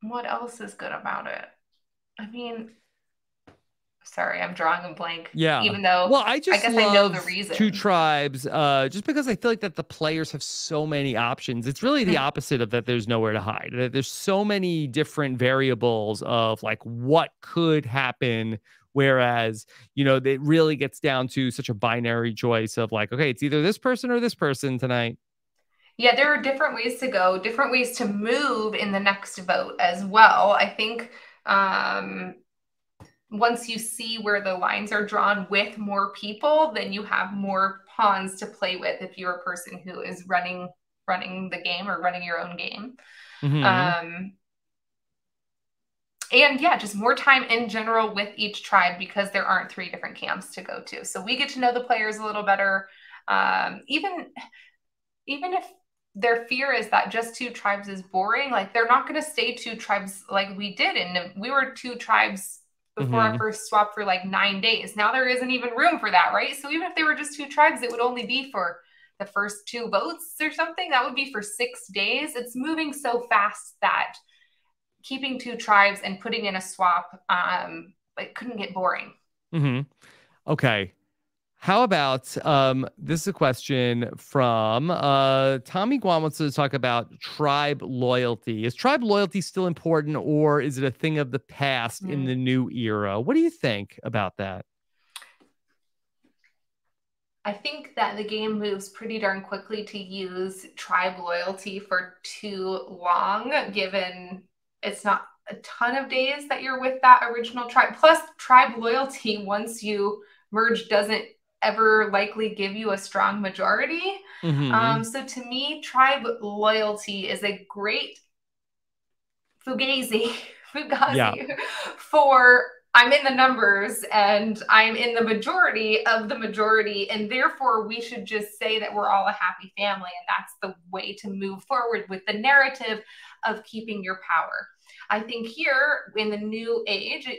what else is good about it? I mean, sorry, I'm drawing a blank. Yeah. Even though, well, I just I guess I know the reason. Two tribes, uh, just because I feel like that the players have so many options. It's really the mm. opposite of that. There's nowhere to hide. There's so many different variables of like what could happen. Whereas, you know, it really gets down to such a binary choice of like, okay, it's either this person or this person tonight. Yeah, there are different ways to go, different ways to move in the next vote as well. I think um, once you see where the lines are drawn with more people, then you have more pawns to play with if you're a person who is running running the game or running your own game. Mm-hmm. Um, and yeah, just more time in general with each tribe because there aren't three different camps to go to. So we get to know the players a little better. Um, even even if their fear is that just two tribes is boring. Like they're not going to stay two tribes like we did. And we were two tribes before mm-hmm. our first swap for like nine days. Now there isn't even room for that, right? So even if they were just two tribes, it would only be for the first two votes or something. That would be for six days. It's moving so fast that keeping two tribes and putting in a swap, um, it couldn't get boring. Mm-hmm. Okay. How about um, this is a question from uh, Tommy Guam wants to talk about tribe loyalty. Is tribe loyalty still important or is it a thing of the past mm. in the new era? What do you think about that? I think that the game moves pretty darn quickly to use tribe loyalty for too long, given it's not a ton of days that you're with that original tribe. Plus, tribe loyalty, once you merge, doesn't ever likely give you a strong majority. Mm-hmm. Um, so to me, tribe loyalty is a great fugazi, [laughs] fugazi yeah. for I'm in the numbers and I'm in the majority of the majority. And therefore, we should just say that we're all a happy family. And that's the way to move forward with the narrative of keeping your power. I think here in the new age,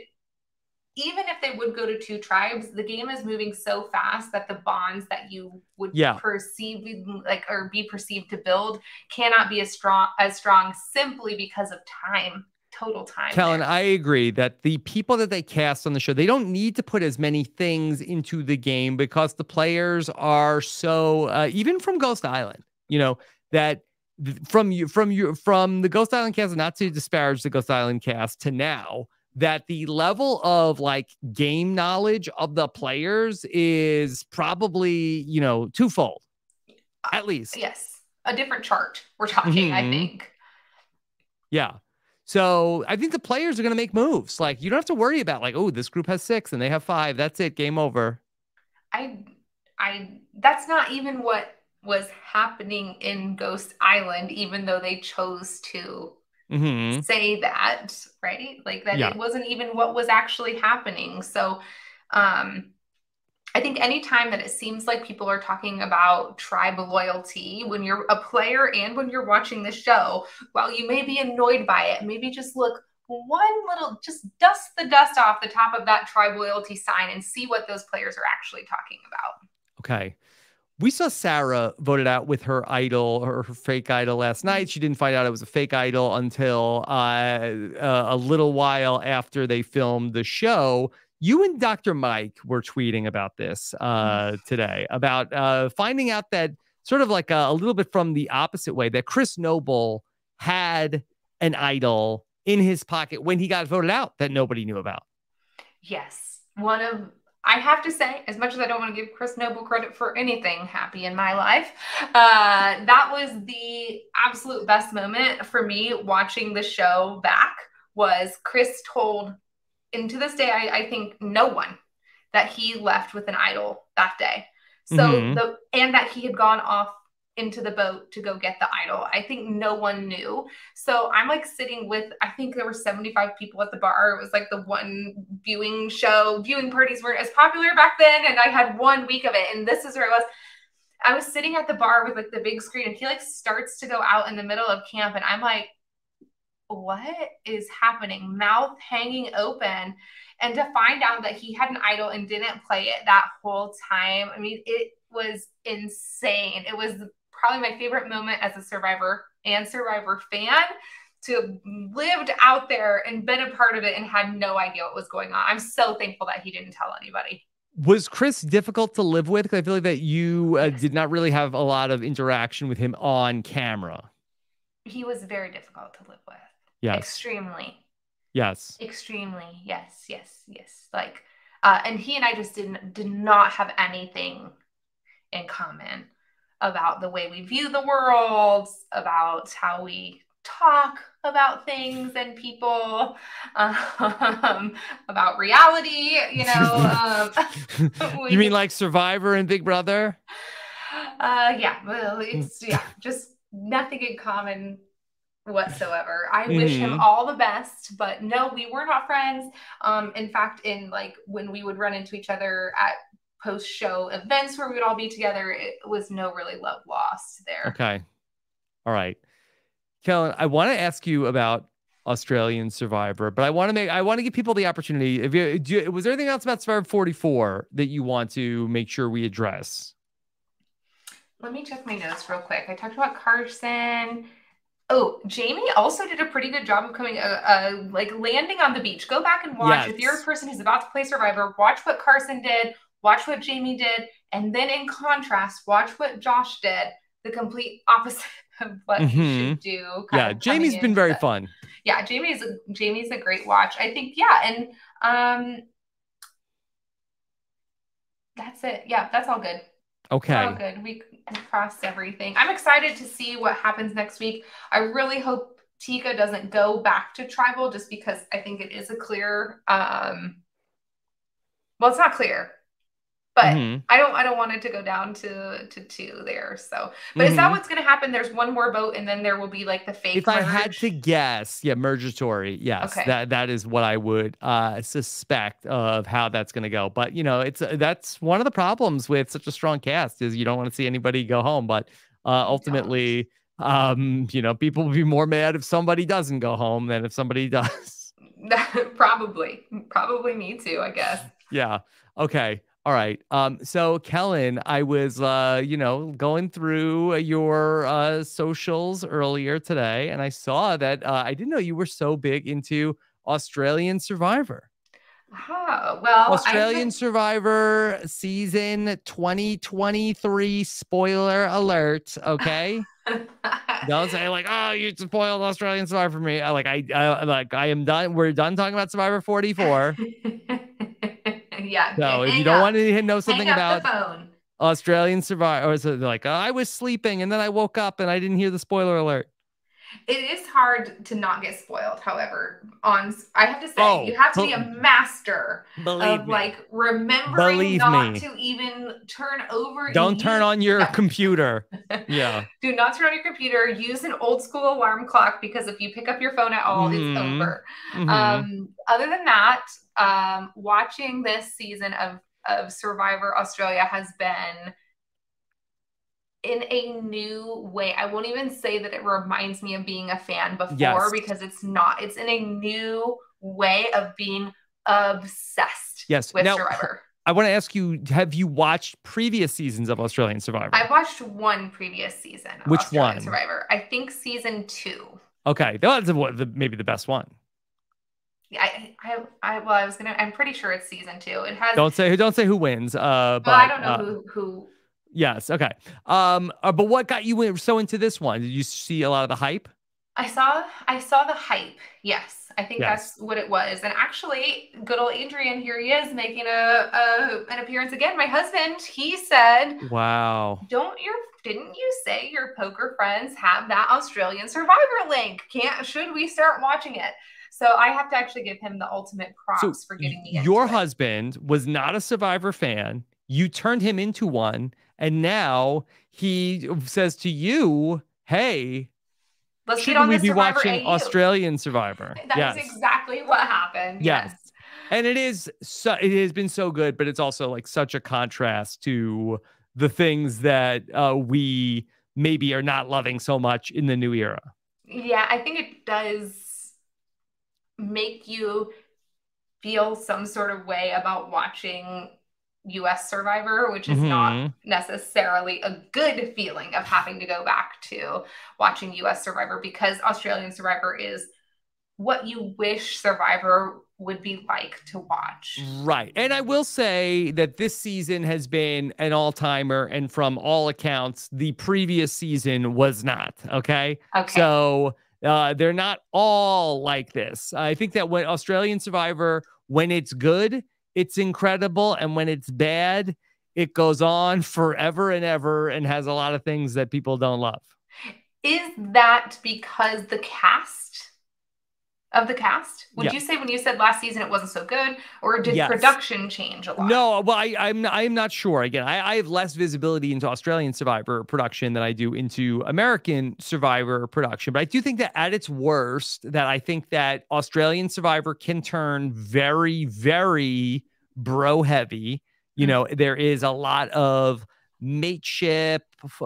even if they would go to two tribes, the game is moving so fast that the bonds that you would yeah. perceive like or be perceived to build cannot be as strong as strong simply because of time total time. Kellyn, there. I agree that the people that they cast on the show, they don't need to put as many things into the game because the players are so uh, even from Ghost Island, you know, that from you from you from the Ghost Island cast, not to disparage the Ghost Island cast to now, that the level of like game knowledge of the players is probably, you know, twofold at least. Yes. A different chart we're talking, mm-hmm. I think. Yeah. So I think the players are going to make moves. Like you don't have to worry about like, oh, this group has six and they have five. That's it. Game over. I, I, that's not even what was happening in Ghost Island, even though they chose to mm-hmm. say that, right? Like that yeah. it wasn't even what was actually happening. So, um, I think anytime that it seems like people are talking about tribe loyalty when you're a player and when you're watching the show, while you may be annoyed by it, maybe just look one little, just dust the dust off the top of that tribe loyalty sign and see what those players are actually talking about. Okay we saw Sarah voted out with her idol or her fake idol last night. She didn't find out it was a fake idol until uh, uh, a little while after they filmed the show. You and Dr. Mike were tweeting about this uh, today about uh, finding out that sort of like a, a little bit from the opposite way that Chris Noble had an idol in his pocket when he got voted out that nobody knew about. Yes. One of I have to say, as much as I don't want to give Chris Noble credit for anything happy in my life, uh, that was the absolute best moment for me watching the show back. Was Chris told, and to this day, I, I think no one that he left with an idol that day. So mm-hmm. the and that he had gone off into the boat to go get the idol. I think no one knew. So I'm like sitting with, I think there were 75 people at the bar. It was like the one viewing show. Viewing parties weren't as popular back then. And I had one week of it. And this is where it was. I was sitting at the bar with like the big screen and he like starts to go out in the middle of camp. And I'm like, what is happening? Mouth hanging open. And to find out that he had an idol and didn't play it that whole time, I mean, it was insane. It was probably my favorite moment as a survivor and survivor fan to have lived out there and been a part of it and had no idea what was going on. I'm so thankful that he didn't tell anybody. Was Chris difficult to live with? Because I feel like that you uh, did not really have a lot of interaction with him on camera. He was very difficult to live with. Yes. Extremely. Yes. Extremely. Yes. Yes. Yes. Like, uh, and he and I just didn't did not have anything in common about the way we view the world, about how we talk about things and people, um, [laughs] about reality, you know. [laughs] Um, [laughs] you mean like Survivor and Big Brother? Uh, yeah, well, it's yeah, just nothing in common whatsoever. I mm-hmm. wish him mm-hmm. all the best, but no, we were not friends. Um, in fact, in like when we would run into each other at post show events where we would all be together, it was no really love lost there. Okay. All right. Kellyn, I want to ask you about Australian Survivor, but I want to make I want to give people the opportunity. If you, you was there anything else about Survivor 44 that you want to make sure we address? Let me check my notes real quick. I talked about Carson. Oh, Jamie also did a pretty good job of coming, uh, uh, like landing on the beach. Go back and watch. Yes. If you're a person who's about to play Survivor, watch what Carson did, watch what Jamie did, and then in contrast, watch what Josh did. The complete opposite [laughs] of what mm-hmm. you should do. Yeah, Jamie's been very fun. Yeah, Jamie's a, Jamie's a great watch. I think. Yeah, and um, that's it. Yeah, that's all good. Okay. All good. We crossed everything. I'm excited to see what happens next week. I really hope Tika doesn't go back to tribal just because I think it is a clear um well it's not clear but mm-hmm. I don't I don't want it to go down to to two there. So, but mm-hmm. is that mm-hmm. what's going to happen? There's one more boat, and then there will be like the fake. If merge? I had to guess, yeah, mergatory, yes, okay. that that is what I would uh, suspect of how that's going to go. But you know, it's uh, that's one of the problems with such a strong cast is you don't want to see anybody go home, but uh, ultimately, um, you know, people will be more mad if somebody doesn't go home than if somebody [laughs] does. [laughs] probably, probably me too. I guess. Yeah. Okay. All right. Um, so Kellyn, I was uh, you know, going through your uh socials earlier today, and I saw that uh, I didn't know you were so big into Australian Survivor. Oh, well, Australian Survivor season 2023 spoiler alert. Okay. [laughs] Don't say like, oh, you spoiled Australian Survivor for me. I like I, I like I am done. We're done talking about Survivor 44. [laughs] yeah. So if you don't up. want to know something about Australian Survivor, or like oh, I was sleeping and then I woke up and I didn't hear the spoiler alert? It is hard to not get spoiled. However, on I have to say, oh, you have to be a master of me. like remembering believe not me. to even turn over. Don't turn on your computer. [laughs] Yeah. Do not turn on your computer. Use an old school alarm clock because if you pick up your phone at all, mm-hmm. it's over. Mm-hmm. Um, other than that, um, watching this season of of Survivor Australia has been in a new way. I won't even say that it reminds me of being a fan before yes. because it's not. It's in a new way of being obsessed yes. with now, Survivor. I want to ask you, have you watched previous seasons of Australian Survivor? I watched one previous season Which Australian one? Survivor. I think season two. Okay. That's the, maybe the best one. I, I, I, well, I was gonna. I'm pretty sure it's season two. It has. Don't say. Don't say who wins. Uh, but well, I don't know uh, who who Yes. Okay. Um, uh, but what got you so into this one? Did you see a lot of the hype? I saw I saw the hype. Yes. I think yes. that's what it was. And actually, good old Adrian, here he is making a, a an appearance again. My husband, he said, Wow. Don't your didn't you say your poker friends have that Australian survivor link? Can't should we start watching it? So I have to actually give him the ultimate props so for getting me. Your husband was not a survivor fan. You turned him into one and now he says to you, hey, Let's should we be Survivor watching AU. Australian Survivor? [laughs] That yes. is exactly what happened. Yes. yes. And it is so it has been so good, but it's also like such a contrast to the things that uh, we maybe are not loving so much in the new era. Yeah, I think it does make you feel some sort of way about watching US Survivor, which is mm-hmm. not necessarily a good feeling of having to go back to watching US Survivor because Australian Survivor is what you wish Survivor would be like to watch. Right. And I will say that this season has been an all timer. And from all accounts, the previous season was not. Okay. Okay. So uh, they're not all like this. I think that when Australian Survivor, when it's good, it's incredible. And when it's bad, it goes on [laughs] forever and ever and has a lot of things that people don't love. Is that because the cast of the cast? Would yeah. you say when you said last season it wasn't so good, or did yes. production change a lot? No, well, I, I'm I'm not sure. Again, I, I have less visibility into Australian Survivor production than I do into American Survivor production. But I do think that at its worst, that I think that Australian Survivor can turn very, very bro heavy. You mm-hmm. know, there is a lot of mateship,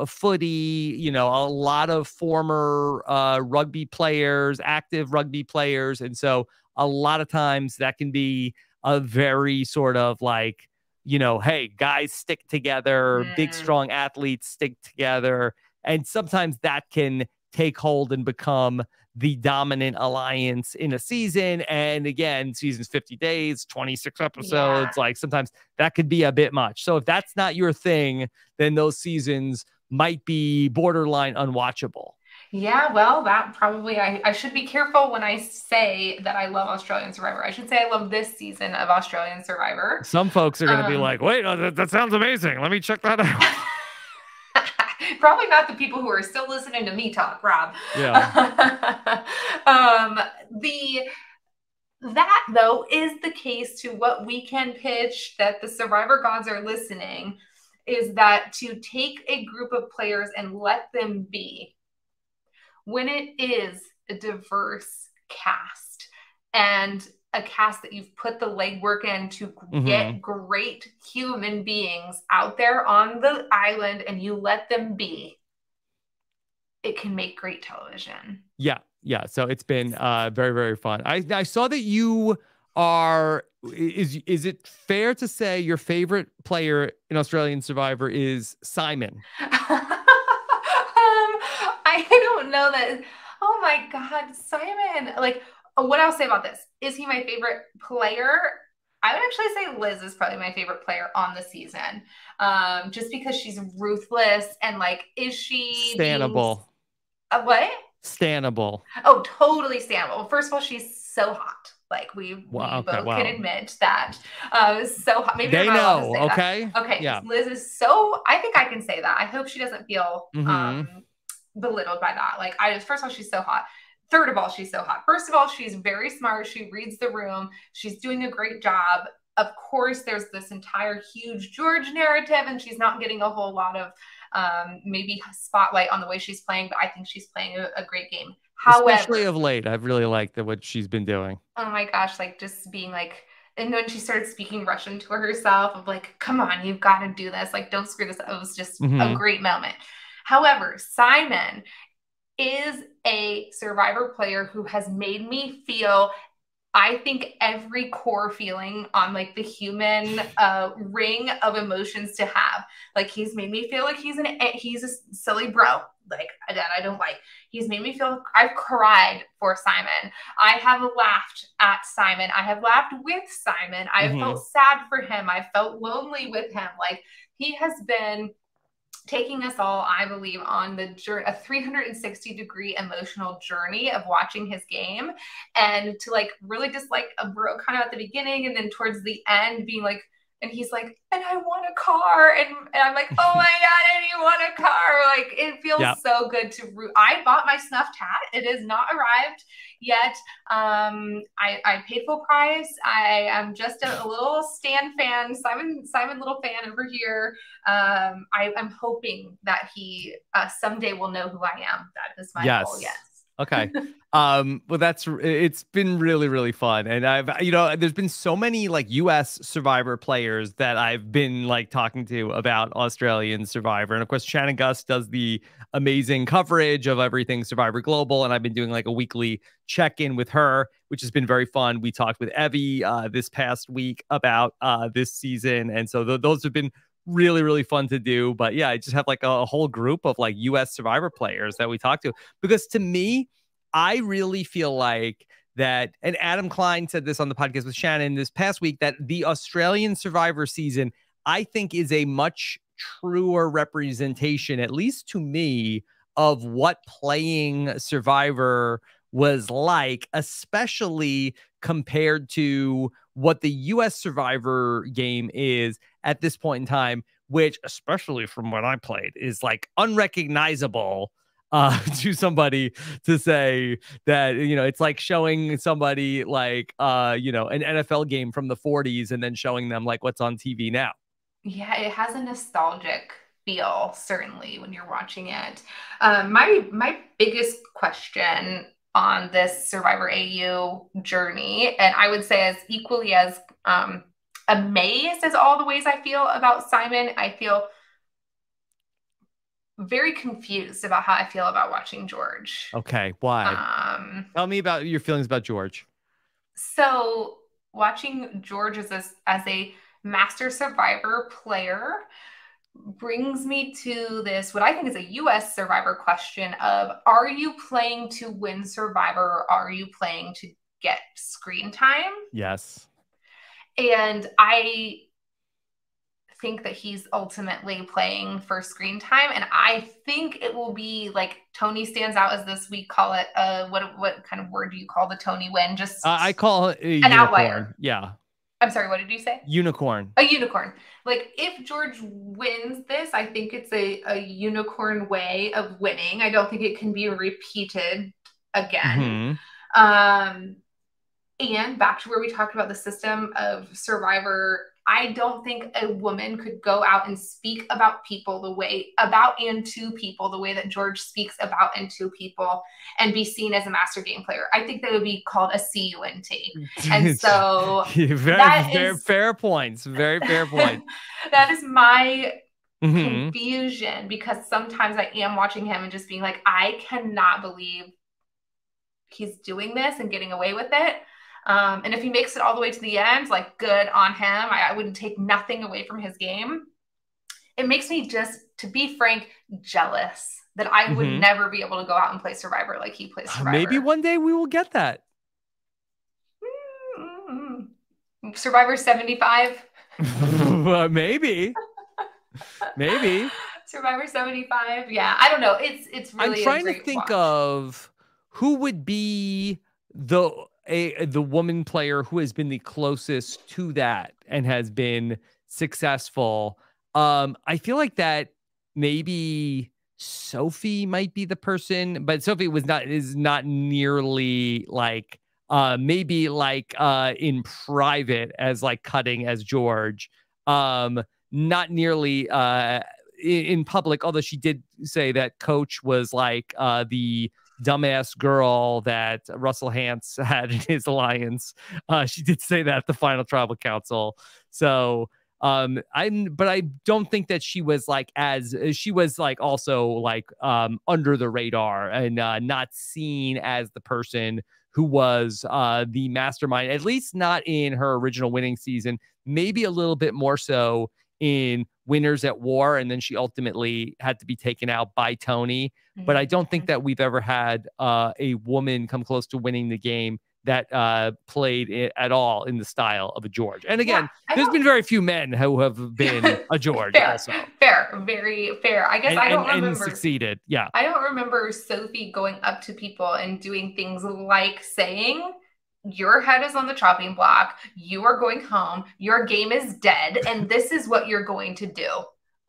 footy, you know, a lot of former uh, rugby players, active rugby players. And so a lot of times that can be a very sort of like, you know, hey, guys stick together, mm. big, strong athletes stick together. And sometimes that can take hold and become the dominant alliance in a season. And again, season's 50 days, 26 episodes. Yeah. Like sometimes that could be a bit much. So if that's not your thing, then those seasons might be borderline unwatchable. Yeah, well, that probably I, I should be careful when I say that I love Australian Survivor. I should say I love this season of Australian Survivor. Some folks are going to um, be like, wait, that, that sounds amazing. Let me check that out. [laughs] [laughs] probably not the people who are still listening to me talk, Rob. Yeah. [laughs] um, the that though is the case to what we can pitch that the survivor gods are listening is that to take a group of players and let them be when it is a diverse cast and a cast that you've put the legwork in to mm-hmm. get great human beings out there on the island and you let them be, it can make great television. Yeah. Yeah. So it's been uh, very, very fun. I, I saw that you are is is it fair to say your favorite player in Australian Survivor is Simon? [laughs] um, I don't know that. Oh my God, Simon! Like what I'll say about this is he my favorite player? I would actually say Liz is probably my favorite player on the season, um, just because she's ruthless and like, is she stannable? Being... Uh, what? Stannable. Oh, totally stannable. Well, first of all, she's so hot. Like we, wow, we okay, both wow. can admit that. Uh, so hot. Maybe they know. Okay. That. Okay. Yeah. Liz is so. I think I can say that. I hope she doesn't feel mm-hmm. um, belittled by that. Like I just first of all, she's so hot. Third of all, she's so hot. First of all, she's very smart. She reads the room. She's doing a great job. Of course, there's this entire huge George narrative, and she's not getting a whole lot of um, maybe spotlight on the way she's playing, but I think she's playing a, a great game. However, especially of late, I've really liked what she's been doing. Oh my gosh, like just being like, and when she started speaking Russian to herself, of like, come on, you've got to do this. Like, don't screw this up. It was just mm-hmm. a great moment. However, Simon is a survivor player who has made me feel I think every core feeling on like the human uh, ring of emotions to have. Like he's made me feel like he's an he's a silly bro. Like that I don't like. He's made me feel I've cried for Simon. I have laughed at Simon. I have laughed with Simon. I mm-hmm. felt sad for him. I felt lonely with him. Like he has been taking us all, I believe, on the journey, a 360 degree emotional journey of watching his game and to like really just like a bro kind of at the beginning and then towards the end being like, and he's like, and I want a car. And, and I'm like, oh my God, and you want a car. Like it feels yep. so good to root. I bought my snuffed hat. It has not arrived yet. Um, I, I paid full price. I am just a, a, little Stan fan, Simon, Simon little fan over here. Um, I, am hoping that he uh, someday will know who I am. That is my yes. goal. Yes. Okay. [laughs] um, well, that's it's been really, really fun. And I've, you know, there's been so many like US Survivor players that I've been like talking to about Australian Survivor. And of course, Shannon Guss does the amazing coverage of everything Survivor Global. And I've been doing like a weekly check in with her, which has been very fun. We talked with Evie uh, this past week about uh, this season. And so th- those have been really really fun to do but yeah i just have like a, a, whole group of like us survivor players that we talk to because to me i really feel like that and adam klein said this on the podcast with shannon this past week that the australian survivor season i think is a much truer representation at least to me of what playing survivor was like especially compared to what the US survivor game is at this point in time, which, especially from what I played, is like unrecognizable uh, [laughs] to somebody to say that you know it's like showing somebody like uh, you know an NFL game from the 40s and then showing them like what's on TV now. Yeah, it has a nostalgic feel certainly when you're watching it. Um, my my biggest question on this Survivor AU journey, and I would say as equally as um, amazed as all the ways I feel about Simon. I feel very confused about how I feel about watching George. Okay, why? Um, Tell me about your feelings about George. So, watching George as a, as a master survivor player brings me to this what I think is a US survivor question of are you playing to win survivor or are you playing to get screen time? Yes. And I think that he's ultimately playing for screen time and I think it will be like Tony stands out as this we call it uh what what kind of word do you call the Tony win just uh, I call it an unicorn. outlier. Yeah. I'm sorry, what did you say? Unicorn. A unicorn. Like if George wins this, I think it's a, a unicorn way of winning. I don't think it can be repeated again. Mm-hmm. Um, and back to where we talked about the system of survivor I don't think a woman could go out and speak about people the way about and to people the way that George speaks about and to people and be seen as a master game player. I think that would be called a CUNT. [laughs] And so very, very is, fair points. Very fair [laughs] point. that is my mm-hmm. confusion because sometimes I am watching him and just being like, I cannot believe he's doing this and getting away with it. Um, and if he makes it all the way to the end, like good on him. I, I wouldn't take nothing away from his game. It makes me just, to be frank, jealous that I would mm-hmm. never be able to go out and play Survivor like he plays Survivor. Maybe one day we will get that. Mm-hmm. Survivor 75. well, [laughs] maybe. maybe. [laughs] Survivor 75. Yeah, I don't know. It's it's really I'm trying to think watch. of who would be the a the woman player who has been the closest to that and has been successful. Um, I feel like that maybe Sophie might be the person, but Sophie was not is not nearly like uh maybe like uh in private as like cutting as George. Um, not nearly uh in, public, although she did say that coach was like uh the dumbass girl that Russell Hantz [laughs] had in his alliance. Uh, she did say that at the final tribal council. So um i but i don't think that she was like as she was like also like um under the radar and uh not seen as the person who was uh the mastermind at least not in her original winning season maybe a little bit more so in winners at war and then she ultimately had to be taken out by tony mm-hmm. but i don't think mm-hmm. that we've ever had uh, a woman come close to winning the game that uh, played it at all in the style of a George. And again, yeah, there's been very few men who have [laughs] been a George. fair, also. fair, very fair. I guess and, I don't and, remember and succeeded. Yeah, I don't remember Sophie going up to people and doing things like saying your head is on the chopping block. You are going home. Your game is dead. And this is what you're going to do.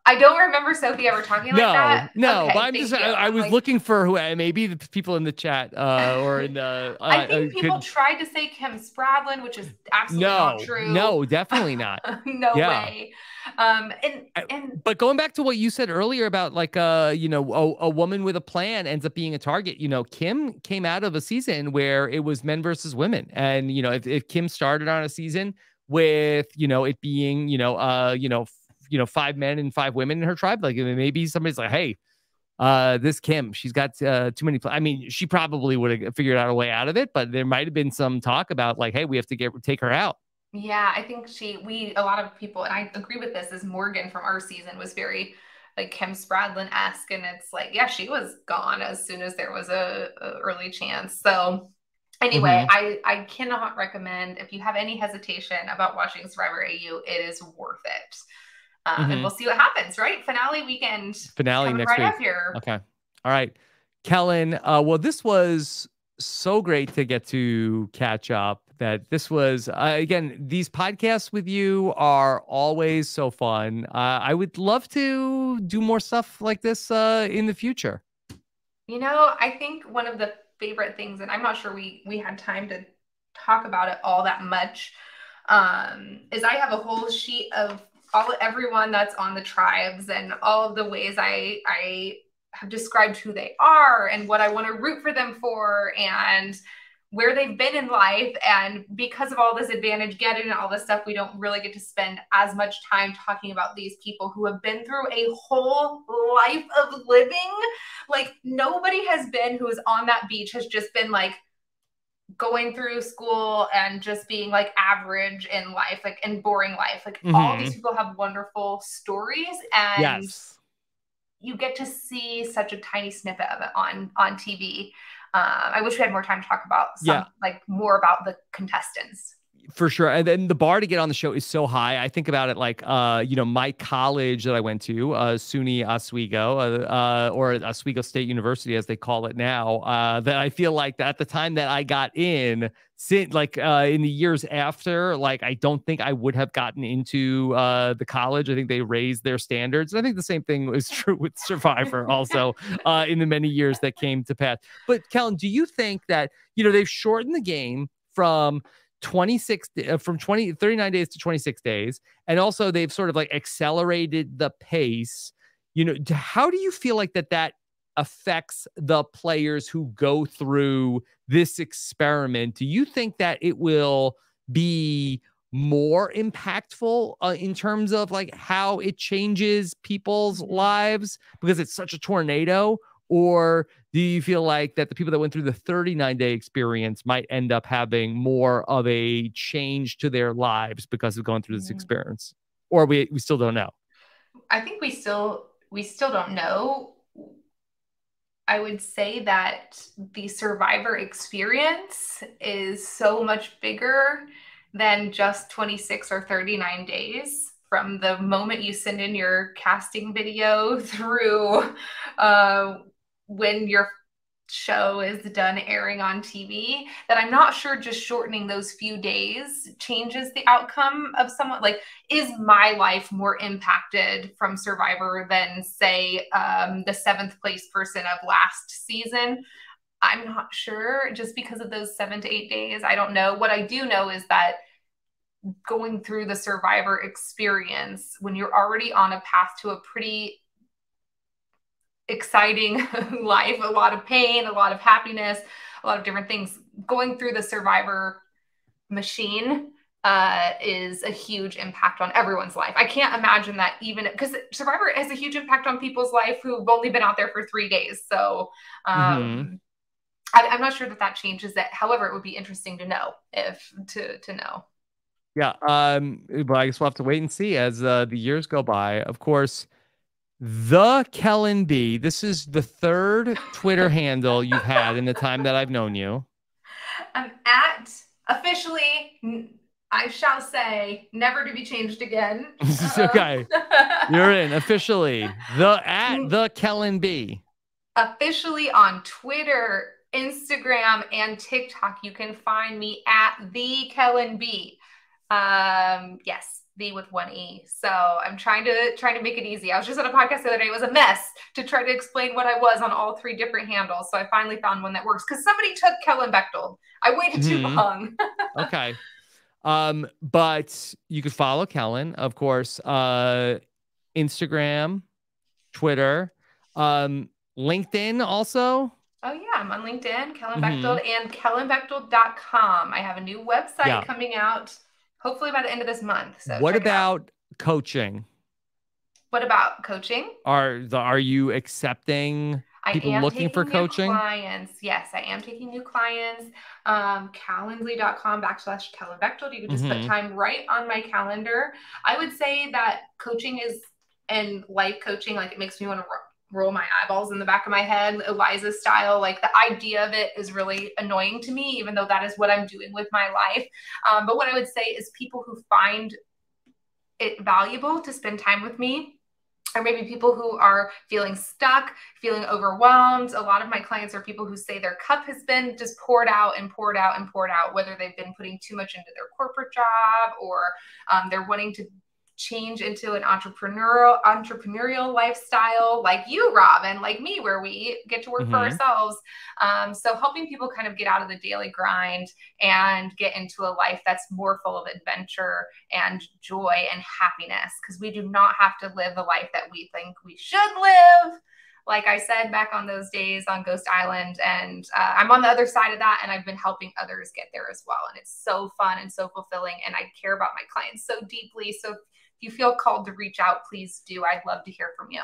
I don't remember Sophie ever talking no, like that. No, okay, but I'm just, I, I, was like, looking for who, maybe the people in the chat uh, or in the. [laughs] Uh, I think uh, people could... tried to say Kim Spradlin, which is absolutely no, not true. No, definitely not. [laughs] no yeah. way. Um, and, and but going back to what you said earlier about like uh you know a, a woman with a plan ends up being a target. You know, Kim came out of a season where it was men versus women, and you know if, if Kim started on a season with you know it being you know uh you know you know five men and five women in her tribe, like maybe somebody's like, hey, uh this kim she's got uh too many pl- i mean she probably would have figured out a way out of it but there might have been some talk about like hey we have to get take her out yeah, I think she, we, a lot of people, and I agree with this, is Morgan from our season was very like Kim Spradlin esque. And it's like, yeah, she was gone as soon as there was a, a early chance. So, anyway, mm-hmm. I, I cannot recommend if you have any hesitation about watching Survivor AU, it is worth it. Um, mm-hmm. And we'll see what happens, right? Finale weekend. Finale next right week. Up here. Okay. All right. Kellyn, uh, well, this was so great to get to catch up that this was uh, again these podcasts with you are always so fun. Uh, i would love to do more stuff like this uh, in the future. You know i think one of the favorite things and i'm not sure we we had time to talk about it all that much um, is i have a whole sheet of all everyone that's on the tribes and all of the ways i i have described who they are and what i want to root for them for and where they've been in life. And because of all this advantage getting and all this stuff, we don't really get to spend as much time talking about these people who have been through a whole life of living. Like nobody has been who is on that beach has just been like going through school and just being like average in life, like in boring life. Like mm-hmm. all these people have wonderful stories and yes. you get to see such a tiny snippet of it on on TV. Uh, I wish we had more time to talk about some, yeah. like more about the contestants for sure. And then the bar to get on the show is so high. I think about it like, uh, you know, my college that I went to, uh, SUNY Oswego, uh, uh, or Oswego State University, as they call it now, uh, that I feel like at the time that I got in, since like uh, in the years after, like I don't think I would have gotten into uh, the college. I think they raised their standards. I think the same thing was [laughs] true with Survivor, also uh, in the many years that came to pass. But Kellyn, do you think that you know they've shortened the game from 26 uh, from 20 39 days to 26 days. And also they've sort of like accelerated the pace. You know how do you feel like that that affects the players who go through this experiment? Do you think that it will be more impactful uh, in terms of like how it changes people's lives because it's such a tornado? Or do you feel like that the people that went through the 39 day experience might end up having more of a change to their lives because of going through this mm-hmm. experience? Or we, we still don't know? I think we still we still don't know. I would say that the survivor experience is so much bigger than just 26 or 39 days from the moment you send in your casting video [laughs] through uh, when your show is done airing on TV that I'm not sure just shortening those few days changes the outcome of someone like is my life more impacted from survivor than say um, the seventh place person of last season? I'm not sure just because of those seven to eight days. I don't know. What I do know is that going through the survivor experience when you're already on a path to a pretty exciting [laughs] life, a lot of pain, a lot of happiness, a lot of different things. Going through the survivor machine uh, is a huge impact on everyone's life. I can't imagine that even because Survivor has a huge impact on people's life who've only been out there for three days. So um, mm-hmm. I, am not sure that that changes it. However, it would be interesting to know if to to know. Yeah, um, but I guess we'll have to wait and see as uh, the years go by. Of course, the Kellyn B. This is the third Twitter handle you've had in the time that I've known you. I'm at officially, I shall say, never to be changed again. [laughs] okay. You're in officially. The at the Kellyn B. Officially on Twitter, Instagram, and TikTok. You can find me at the Kellyn B. Um, yes, the with one E. So I'm trying to trying to make it easy. I was just on a podcast the other day. It was a mess to try to explain what I was on all three different handles. So I finally found one that works because somebody took Kellyn Bechtold. I waited mm-hmm. too long. [laughs] okay. Um, but you could follow Kellyn, of course, uh, Instagram, Twitter, um, LinkedIn also. Oh yeah, I'm on LinkedIn, Kellyn mm-hmm. Bechtold and kellynbechtold.com. I have a new website yeah. coming out hopefully by the end of this month. So what about coaching? What about coaching? Are the, are you accepting people looking for coaching? Clients, yes, I am taking new clients. Um, Calendly.com backslash Kellyn Bechtold. You can just mm-hmm. put time right on my calendar. I would say that coaching is and life coaching, like it makes me want to roll my eyeballs in the back of my head, Eliza style. Like the idea of it is really annoying to me, even though that is what I'm doing with my life. Um, but what I would say is people who find it valuable to spend time with me. Or maybe people who are feeling stuck, feeling overwhelmed. A lot of my clients are people who say their cup has been just poured out and poured out and poured out, whether they've been putting too much into their corporate job or um, they're wanting to change into an entrepreneurial entrepreneurial lifestyle like you robin like me where we get to work mm-hmm. for ourselves um, so helping people kind of get out of the daily grind and get into a life that's more full of adventure and joy and happiness because we do not have to live the life that we think we should live like I said back on those days on Ghost Island, and uh, I'm on the other side of that, and I've been helping others get there as well. And it's so fun and so fulfilling, and I care about my clients so deeply. So if you feel called to reach out, please do. I'd love to hear from you.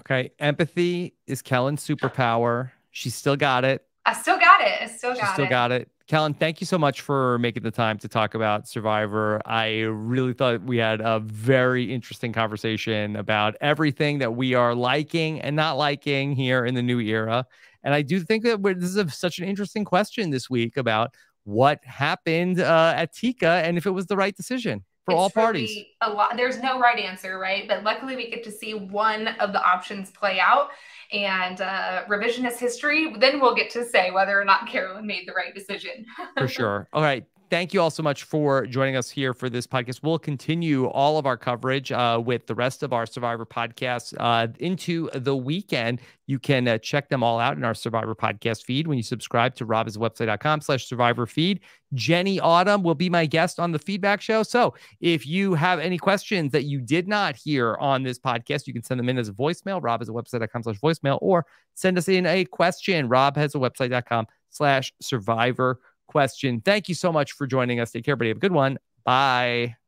Okay, empathy is Kellyn's superpower. She still got it. I still got it. I still got she still it. got it. Kellyn, thank you so much for making the time to talk about Survivor. I really thought we had a very interesting conversation about everything that we are liking and not liking here in the new era. And I do think that this is a, such an interesting question this week about what happened uh, at Tika and if it was the right decision for it's all parties. Really a lot. There's no right answer, right? But luckily, we get to see one of the options play out and uh, revisionist history, then we'll get to say whether or not Carolyn made the right decision. for sure. All right. Thank you all so much for joining us here for this podcast. We'll continue all of our coverage uh, with the rest of our Survivor podcasts uh, into the weekend. You can uh, check them all out in our Survivor podcast feed when you subscribe to robhasawebsite.com slash survivor feed. Jenny Autumn will be my guest on the feedback show. So if you have any questions that you did not hear on this podcast, you can send them in as a voicemail, robhasawebsite.com slash voicemail, or send us in a question, robhasawebsite.com slash survivor question. Thank you so much for joining us. Take care, everybody. Have a good one. Bye.